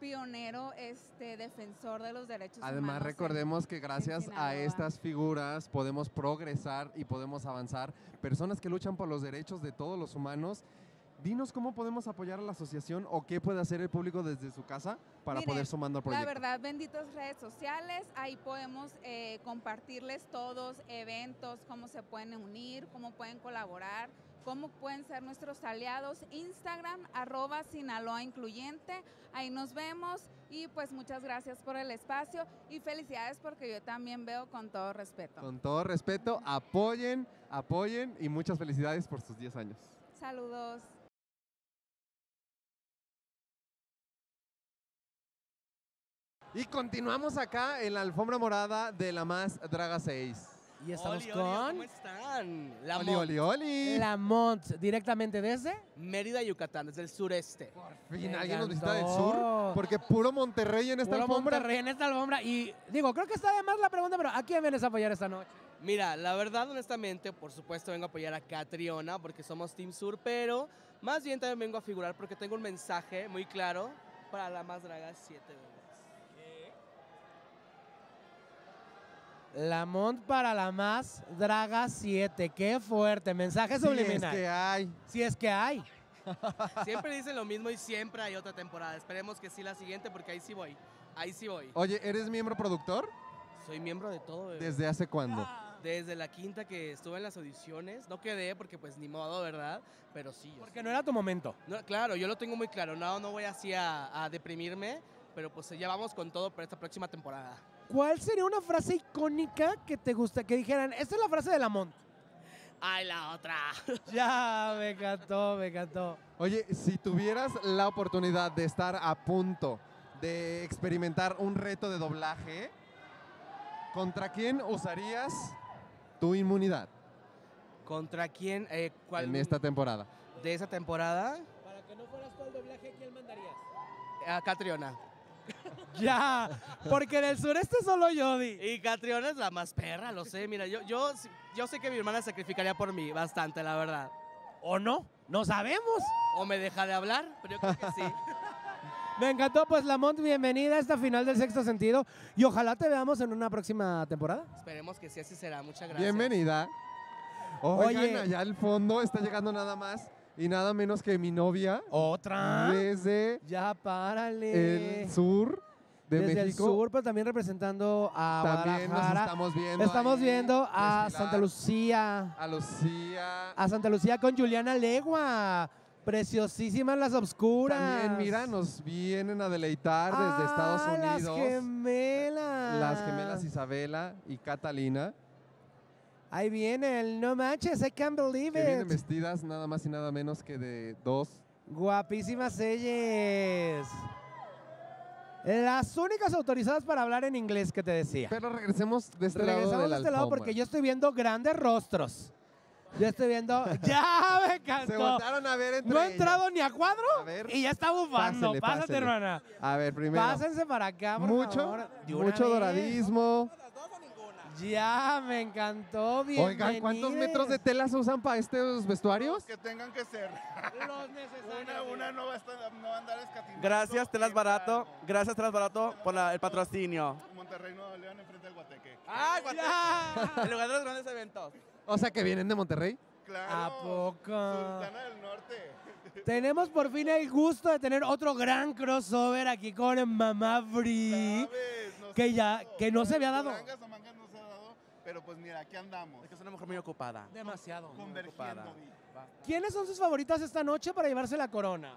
Speaker 31: pionero, este, defensor de los derechos
Speaker 2: Además,
Speaker 31: humanos. en-
Speaker 2: recordemos que gracias a estas figuras podemos progresar y podemos avanzar. Personas que luchan por los derechos de todos los humanos. Dinos cómo podemos apoyar a la asociación o qué puede hacer el público desde su casa para
Speaker 31: Miren,
Speaker 2: poder sumando al
Speaker 31: La
Speaker 2: proyecto.
Speaker 31: verdad, benditas redes sociales, ahí podemos eh, compartirles todos eventos, cómo se pueden unir, cómo pueden colaborar, cómo pueden ser nuestros aliados. Instagram, arroba Sinaloa Incluyente, ahí nos vemos y pues muchas gracias por el espacio y felicidades porque yo también veo con todo respeto.
Speaker 2: Con todo respeto, apoyen, apoyen y muchas felicidades por sus 10 años.
Speaker 31: Saludos.
Speaker 2: Y continuamos acá en la alfombra morada de la más Draga 6.
Speaker 1: Y estamos
Speaker 32: Oli,
Speaker 1: con...
Speaker 32: oli, ¿Cómo están? La
Speaker 2: Oli,
Speaker 32: Mont.
Speaker 2: oli, oli.
Speaker 1: La Mont, directamente desde...
Speaker 32: Mérida, Yucatán, desde el sureste.
Speaker 2: fin,
Speaker 1: Me
Speaker 2: alguien nos visita del sur, porque puro Monterrey en esta
Speaker 1: Puro
Speaker 2: alfombra.
Speaker 1: Monterrey en esta alfombra. Y digo, creo que está de más la pregunta, pero ¿a quién vienes a apoyar esta noche?
Speaker 32: Mira, la verdad, honestamente, por supuesto vengo a apoyar a Catriona porque somos Team Sur, pero más bien también vengo a figurar porque tengo un mensaje muy claro para la más draga 7 bebés.
Speaker 1: La Mont para la más Draga 7. Qué fuerte. Mensaje
Speaker 2: Si
Speaker 1: subliminal.
Speaker 2: es que hay.
Speaker 1: Si es que hay.
Speaker 32: Siempre dicen lo mismo y siempre hay otra temporada. Esperemos que sí la siguiente porque ahí sí voy. Ahí sí voy.
Speaker 2: Oye, ¿eres miembro productor?
Speaker 32: Soy miembro de todo, bebé.
Speaker 2: ¿Desde hace cuándo?
Speaker 32: Desde la quinta que estuve en las audiciones, no quedé porque pues ni modo, ¿verdad? Pero sí. Yo
Speaker 1: Porque no era tu momento.
Speaker 32: No, claro, yo lo tengo muy claro. No, no voy así a, a deprimirme, pero pues ya vamos con todo para esta próxima temporada.
Speaker 1: ¿Cuál sería una frase icónica que te gusta? Que dijeran, esta es la frase de la Mont.
Speaker 32: ¡Ay, la otra!
Speaker 1: Ya, me encantó, me encantó.
Speaker 2: Oye, si tuvieras la oportunidad de estar a punto de experimentar un reto de doblaje, ¿contra quién usarías tu inmunidad
Speaker 32: ¿Contra quién? Eh, ¿Cuál?
Speaker 2: en esta temporada?
Speaker 32: De esa temporada,
Speaker 1: Para que no fueras tú al doblaje, ¿quién mandarías?
Speaker 32: a Catriona.
Speaker 1: Ya, porque del sureste solo Jody.
Speaker 32: Y Catriona es la más perra, lo sé. Mira, yo, yo, yo sé que mi hermana sacrificaría por mí bastante, la verdad.
Speaker 1: ¿O no? No sabemos.
Speaker 32: O me deja de hablar, pero yo creo que sí.
Speaker 1: Me encantó, pues Lamont, bienvenida a esta final del sexto sentido y ojalá te veamos en una próxima temporada.
Speaker 32: Esperemos que sí, así será. Muchas gracias.
Speaker 2: Bienvenida. Oigan,
Speaker 1: Oye.
Speaker 2: allá al fondo está llegando nada más y nada menos que mi novia.
Speaker 1: ¿Otra?
Speaker 2: Desde
Speaker 1: Ya, párale.
Speaker 2: el sur de
Speaker 1: Desde
Speaker 2: México.
Speaker 1: el sur, pero también representando a
Speaker 2: También nos
Speaker 1: Guadalajara.
Speaker 2: estamos viendo
Speaker 1: Estamos
Speaker 2: ahí
Speaker 1: viendo a
Speaker 2: desfilar.
Speaker 1: Santa Lucía.
Speaker 2: A Lucía.
Speaker 1: A Santa Lucía con Juliana Legua. Preciosísimas las obscuras.
Speaker 2: También, mira, nos vienen a deleitar desde Estados
Speaker 1: Ah,
Speaker 2: Unidos.
Speaker 1: Las gemelas.
Speaker 2: Las gemelas Isabela y Catalina.
Speaker 1: Ahí viene el no manches, I can't believe
Speaker 2: Que vienen
Speaker 1: it.
Speaker 2: vestidas nada más y nada menos que de dos.
Speaker 1: Guapísimas ellas. Las únicas autorizadas para hablar en inglés que te decía.
Speaker 2: Pero regresemos de este lado
Speaker 1: Regresamos
Speaker 2: de
Speaker 1: este lado porque yo estoy viendo grandes rostros. Ya estoy viendo. ¡Ya me encantó!
Speaker 2: Se voltearon a ver entre
Speaker 1: No he
Speaker 2: ellas.
Speaker 1: entrado ni a cuadro
Speaker 2: A ver.
Speaker 1: y ya está bufando. Pásate, hermana.
Speaker 2: A ver, primero.
Speaker 1: Pásense para acá, por
Speaker 2: mucho,
Speaker 1: favor.
Speaker 2: Mucho
Speaker 1: vez.
Speaker 2: doradismo.
Speaker 1: Ya, me encantó. Bien.
Speaker 2: Oigan, ¿cuántos metros de tela se usan para estos vestuarios?
Speaker 29: Que tengan que ser.
Speaker 1: Los necesarios.
Speaker 29: Una, una no va a, estar- no va a andar escatimando.
Speaker 32: Gracias, Telas Barato. Gracias, Telas Barato, por la- el patrocinio.
Speaker 29: Monterrey, Nuevo León, enfrente del Guateque.
Speaker 32: ¡Ay, Guateque! El lugar de los grandes eventos.
Speaker 2: O sea, que vienen de Monterrey.
Speaker 29: Claro.
Speaker 1: ¿A poco?
Speaker 29: Sultana del Norte.
Speaker 1: Tenemos por fin el gusto de tener otro gran crossover aquí con Mamá Bri. Que ya, que no se había dado.
Speaker 29: Mangas o mangas no se ha dado, pero pues mira, aquí andamos.
Speaker 32: Es que es una mujer muy ocupada.
Speaker 1: Demasiado.
Speaker 29: Convergiendo.
Speaker 1: ¿Quiénes son sus favoritas esta noche para llevarse la corona?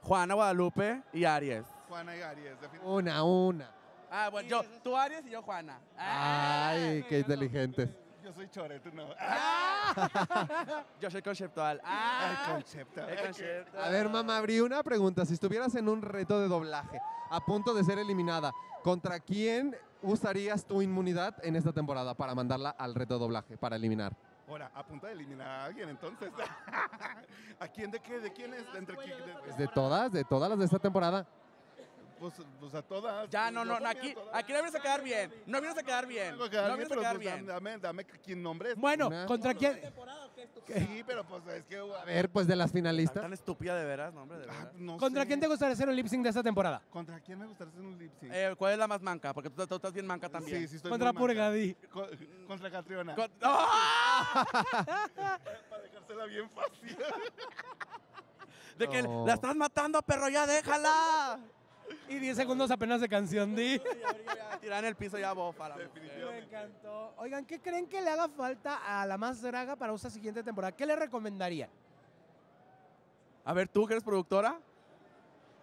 Speaker 32: Juana Guadalupe y Aries.
Speaker 29: Juana y Aries, definitivamente.
Speaker 2: Una, una.
Speaker 32: Ah, bueno, yo, tú Aries y yo Juana.
Speaker 2: Ay, qué inteligentes.
Speaker 29: Yo soy Chore, tú no.
Speaker 32: Yo soy conceptual.
Speaker 29: Ah, el concepto.
Speaker 32: El concepto.
Speaker 2: A ver, mamá, abrí una pregunta. Si estuvieras en un reto de doblaje, a punto de ser eliminada, ¿contra quién usarías tu inmunidad en esta temporada para mandarla al reto de doblaje, para eliminar?
Speaker 29: Ahora, a punto de eliminar a alguien, entonces. ¿A quién de qué? ¿De quién es? ¿Entre quién? De-
Speaker 2: Pues de todas, de todas las de esta temporada.
Speaker 29: Pues, pues a todas.
Speaker 32: Ya, no, no, no,
Speaker 29: mí
Speaker 32: aquí, aquí no vienes a quedar bien. No vienes a quedar bien. No vienes a quedar
Speaker 29: pues
Speaker 32: bien.
Speaker 29: dame, dame quién nombres.
Speaker 1: Bueno. ¿contra quién?
Speaker 29: Sí, pero pues es que...
Speaker 2: A ver, pues de las finalistas.
Speaker 32: Tan estúpida de veras, no, hombre, de
Speaker 29: Ah, no
Speaker 1: ¿Contra
Speaker 29: sé.
Speaker 1: quién te gustaría hacer un lip sync de esta temporada?
Speaker 29: ¿Contra quién me gustaría hacer un lip sync?
Speaker 32: Eh, ¿Cuál es la más manca? Porque tú, tú estás bien manca también.
Speaker 29: Sí, sí, estoy
Speaker 1: Contra. Purgadí.
Speaker 29: Co- contra Catriona.
Speaker 32: Con- ¡Ah!
Speaker 29: Para dejársela bien fácil.
Speaker 32: De que
Speaker 2: No.
Speaker 32: la estás matando, perro, ya déjala.
Speaker 1: Y 10 segundos apenas de canción, di.
Speaker 32: Tirar en el piso ya bofa.
Speaker 1: Me encantó. Oigan, ¿qué creen que le haga falta a la más draga para esta siguiente temporada? ¿Qué le recomendarían?
Speaker 32: A ver, ¿tú que eres productora?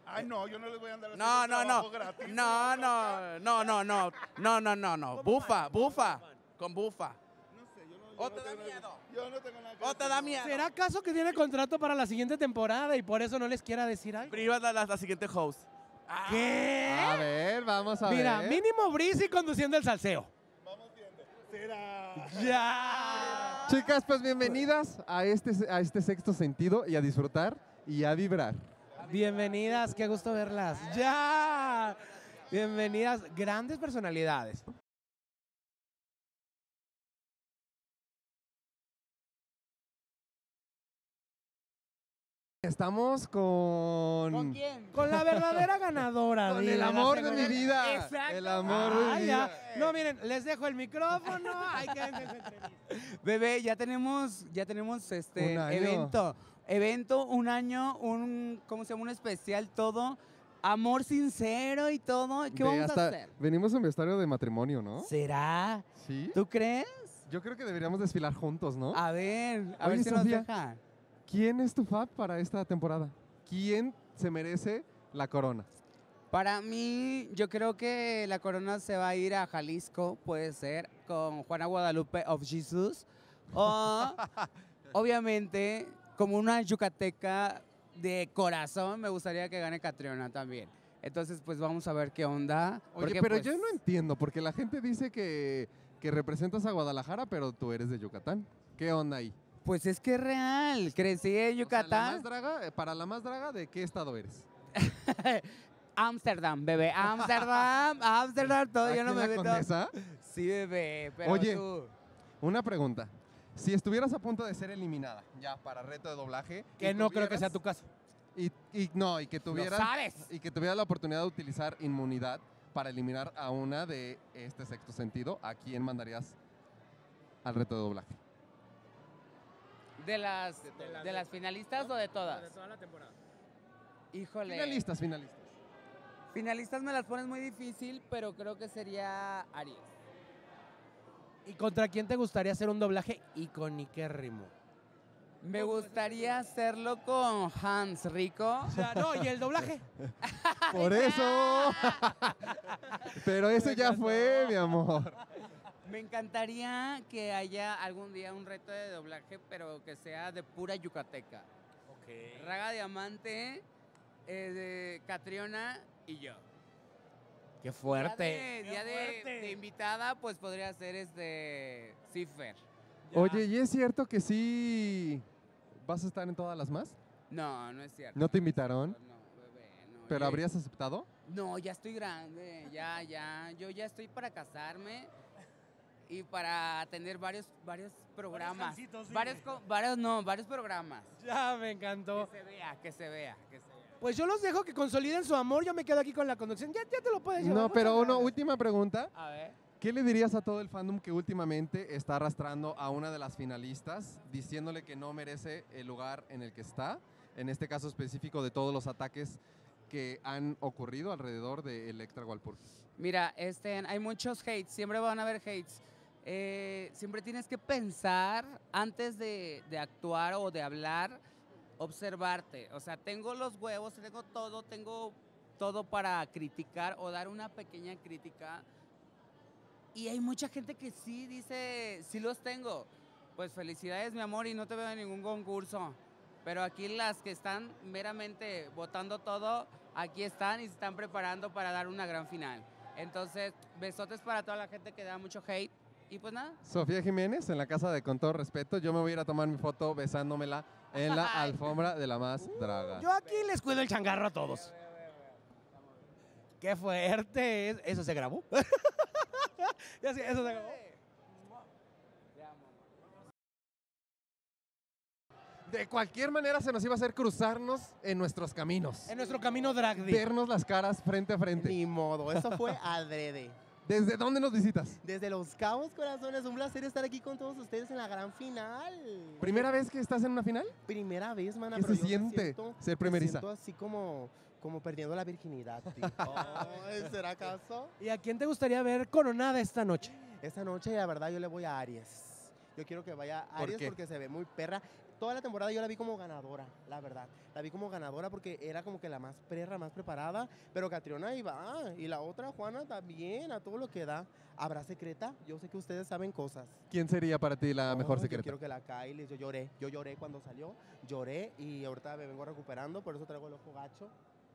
Speaker 29: Ay, no, yo no les voy a andar
Speaker 32: No, no, no. No, no, no, no, no. No, no, no, no. Bufa, bufa. Con bufa.
Speaker 29: No sé, yo no, yo
Speaker 32: ¿O te da miedo?
Speaker 29: Yo no tengo nada que
Speaker 32: ¿O te da miedo?
Speaker 1: ¿Será acaso que tiene contrato para la siguiente temporada y por eso no les quiera decir algo?
Speaker 32: Privas la, la, la siguiente host.
Speaker 1: ¿Qué?
Speaker 2: A ver, vamos a
Speaker 1: Mira,
Speaker 2: ver.
Speaker 1: mínimo Breezy conduciendo el salseo.
Speaker 29: Vamos viendo. Será.
Speaker 1: Ya.
Speaker 2: Chicas, pues bienvenidas a este, a este sexto sentido y a disfrutar y a vibrar.
Speaker 1: Bienvenidas, qué gusto verlas. Ya. Bienvenidas, grandes personalidades.
Speaker 2: Estamos con...
Speaker 32: ¿Con quién?
Speaker 1: Con la verdadera ganadora.
Speaker 2: Con el amor de mi vida.
Speaker 32: Exacto.
Speaker 2: El amor de
Speaker 1: Ah,
Speaker 2: mi
Speaker 1: ya.
Speaker 2: vida.
Speaker 1: No, miren, les dejo el micrófono. Hay que entrevista.
Speaker 33: Bebé, ya tenemos, ya tenemos este
Speaker 2: Un año.
Speaker 33: evento. Evento, un año, un, ¿cómo se llama? Un especial, todo. Amor sincero y todo. ¿Qué
Speaker 2: Ve,
Speaker 33: vamos
Speaker 2: hasta-
Speaker 33: a hacer?
Speaker 2: Venimos en vestuario de matrimonio, ¿no?
Speaker 33: ¿Será?
Speaker 2: Sí.
Speaker 33: ¿Tú crees?
Speaker 2: Yo creo que deberíamos desfilar juntos, ¿no?
Speaker 33: A ver, a
Speaker 2: Oye,
Speaker 33: ver si
Speaker 2: Sofía.
Speaker 33: nos deja.
Speaker 2: ¿Quién es tu fab para esta temporada? ¿Quién se merece la corona?
Speaker 33: Para mí, yo creo que la corona se va a ir a Jalisco, puede ser, con Juana Guadalupe of Jesus. O, obviamente, como una yucateca de corazón, me gustaría que gane Catriona también. Entonces, pues vamos a ver qué onda.
Speaker 2: Oye,
Speaker 33: porque,
Speaker 2: pero
Speaker 33: pues,
Speaker 2: yo no entiendo, porque la gente dice que, que representas a Guadalajara, pero tú eres de Yucatán. ¿Qué onda ahí?
Speaker 33: Pues es que es real. Crecí en
Speaker 2: O sea, la
Speaker 33: Yucatán.
Speaker 2: más draga, eh, para la más draga, ¿de qué estado eres?
Speaker 33: Ámsterdam, bebé. Ámsterdam, Ámsterdam, todo. Yo
Speaker 2: ¿Aquí
Speaker 33: no me meto.
Speaker 2: Condesa?
Speaker 33: Sí, bebé. Pero
Speaker 2: Oye,
Speaker 33: tú.
Speaker 2: Una pregunta. Si estuvieras a punto de ser eliminada ya para reto de doblaje.
Speaker 1: Que no creo que sea tu caso.
Speaker 2: Y, y no, y que tuvieras.
Speaker 33: sabes.
Speaker 2: Y que tuvieras la oportunidad de utilizar inmunidad para eliminar a una de este sexto sentido, ¿a quién mandarías al reto de doblaje?
Speaker 33: ¿De las, de, las finalistas o de todas?
Speaker 1: toda la temporada.
Speaker 33: Híjole.
Speaker 2: Finalistas, finalistas.
Speaker 33: Finalistas me las pones muy difícil, pero creo que sería Aries.
Speaker 1: ¿Y contra quién te gustaría hacer un doblaje iconiquérrimo?
Speaker 33: Me gustaría hacerlo con Hans Rico.
Speaker 1: O sea, no, y el doblaje.
Speaker 2: Por eso. Pero eso ya fue, mi amor.
Speaker 33: Me encantaría que haya algún día un reto de doblaje, pero que sea de pura yucateca. Raga Diamante, eh, de Catriona y yo.
Speaker 1: Qué fuerte.
Speaker 33: de, ya de- de invitada, pues podría ser este Cifer.
Speaker 2: Oye, ¿y es cierto que sí vas a estar en todas las más?
Speaker 33: No, no es cierto.
Speaker 2: ¿No te invitaron?
Speaker 33: no,
Speaker 2: ¿Pero
Speaker 33: ya-
Speaker 2: habrías aceptado?
Speaker 33: No, ya estoy grande, ya, ya. Yo ya estoy para casarme y para tener varios, varios programas.
Speaker 1: dile.
Speaker 33: varios, varios, no, varios programas.
Speaker 1: Ya me encantó.
Speaker 33: Que se vea, que se vea, que se vea.
Speaker 1: Pues yo los dejo que consoliden su amor. Yo me quedo aquí con la conducción. Ya, ya te lo puedes llevar.
Speaker 2: No, pero una última pregunta.
Speaker 33: A ver.
Speaker 2: ¿Qué le dirías a todo el fandom que últimamente está arrastrando a una de las finalistas, diciéndole que no merece el lugar en el que está? En este caso específico de todos los ataques que han ocurrido alrededor de Electra Walpurgis.
Speaker 33: Mira, este, hay muchos hates, siempre van a haber hates. Eh, siempre tienes que pensar antes de, de actuar o de hablar, observarte. O sea, tengo los huevos, tengo todo, tengo todo para criticar o dar una pequeña crítica. Y hay mucha gente que sí dice, sí los tengo. Pues felicidades, mi amor, y no te veo en ningún concurso. Pero aquí las que están meramente votando todo, aquí están y se están preparando para dar una gran final. Entonces, besotes para toda la gente que da mucho hate. Y pues nada,
Speaker 2: Sofía Jiménez, en la casa de Con todo respeto, yo me voy a ir a tomar mi foto besándomela en la alfombra de la más draga.
Speaker 1: Yo aquí les cuido el changarro a todos. Qué fuerte es. ¿Eso se grabó? Ya sí, eso se grabó.
Speaker 2: De cualquier manera se nos iba a hacer cruzarnos en nuestros caminos.
Speaker 1: En nuestro camino drag.
Speaker 2: Vernos las caras frente a frente.
Speaker 34: Ni modo, eso fue adrede.
Speaker 2: ¿Desde dónde nos visitas?
Speaker 34: Desde Los Cabos, corazones, un placer estar aquí con todos ustedes en la gran final.
Speaker 2: ¿Primera vez que estás en una final?
Speaker 34: Primera vez, mana.
Speaker 2: ¿Qué
Speaker 34: pero
Speaker 2: se
Speaker 34: yo me
Speaker 2: siente
Speaker 34: siento-
Speaker 2: ser
Speaker 34: me
Speaker 2: primeriza?
Speaker 34: siento así como, como perdiendo la virginidad. Ay, ¿Será acaso?
Speaker 1: ¿Y a quién te gustaría ver coronada esta noche?
Speaker 34: Esta noche, la verdad, yo le voy a Aries. Yo quiero que vaya a
Speaker 1: ¿Por
Speaker 34: Aries
Speaker 1: qué?
Speaker 34: porque se ve muy perra. Toda la temporada yo la vi como ganadora, la verdad. La vi como ganadora porque era como que la más perra, más preparada. Pero Catriona iba. Y la otra, Juana, también, a todo lo que da. ¿Habrá secreta? Yo sé que ustedes saben cosas.
Speaker 2: ¿Quién sería para ti la mejor
Speaker 34: No, Yo
Speaker 2: secreta?
Speaker 34: quiero que la Kylie, yo lloré. Yo lloré cuando salió. Lloré y ahorita me vengo recuperando. Por eso traigo el ojo gacho.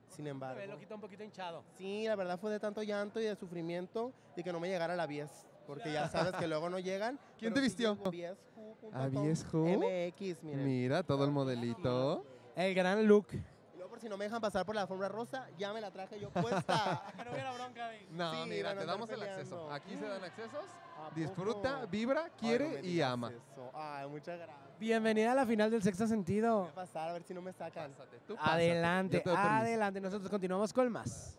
Speaker 34: Sin embargo.
Speaker 1: Me lo quita un poquito hinchado.
Speaker 34: Sí, la verdad fue de tanto llanto y de sufrimiento de que no me llegara la 10. Porque ya sabes que luego no llegan.
Speaker 2: ¿Quién te vistió?
Speaker 34: Viesju.com.
Speaker 2: ¿A?
Speaker 34: MX, miren.
Speaker 2: Mira, todo el modelito.
Speaker 1: El gran look.
Speaker 34: Y luego por si no me dejan pasar por la alfombra rosa, ya me la traje yo puesta.
Speaker 1: que no hubiera bronca ahí.
Speaker 2: No,
Speaker 34: Sí,
Speaker 2: mira,
Speaker 34: van a
Speaker 2: te
Speaker 34: andar
Speaker 2: damos el
Speaker 34: peleando.
Speaker 2: acceso. Aquí se dan accesos.
Speaker 34: ¿A
Speaker 2: Disfruta, vibra,
Speaker 34: Ay,
Speaker 2: quiere
Speaker 34: me
Speaker 2: y
Speaker 34: digas
Speaker 2: ama.
Speaker 34: eso. Ay, muchas gracias.
Speaker 1: Bienvenida a la final del sexto sentido.
Speaker 34: Voy a pasar a ver si no me sacan.
Speaker 2: tú pásate,
Speaker 1: Adelante,
Speaker 2: yo te doy permiso.
Speaker 1: adelante. Nosotros continuamos con más.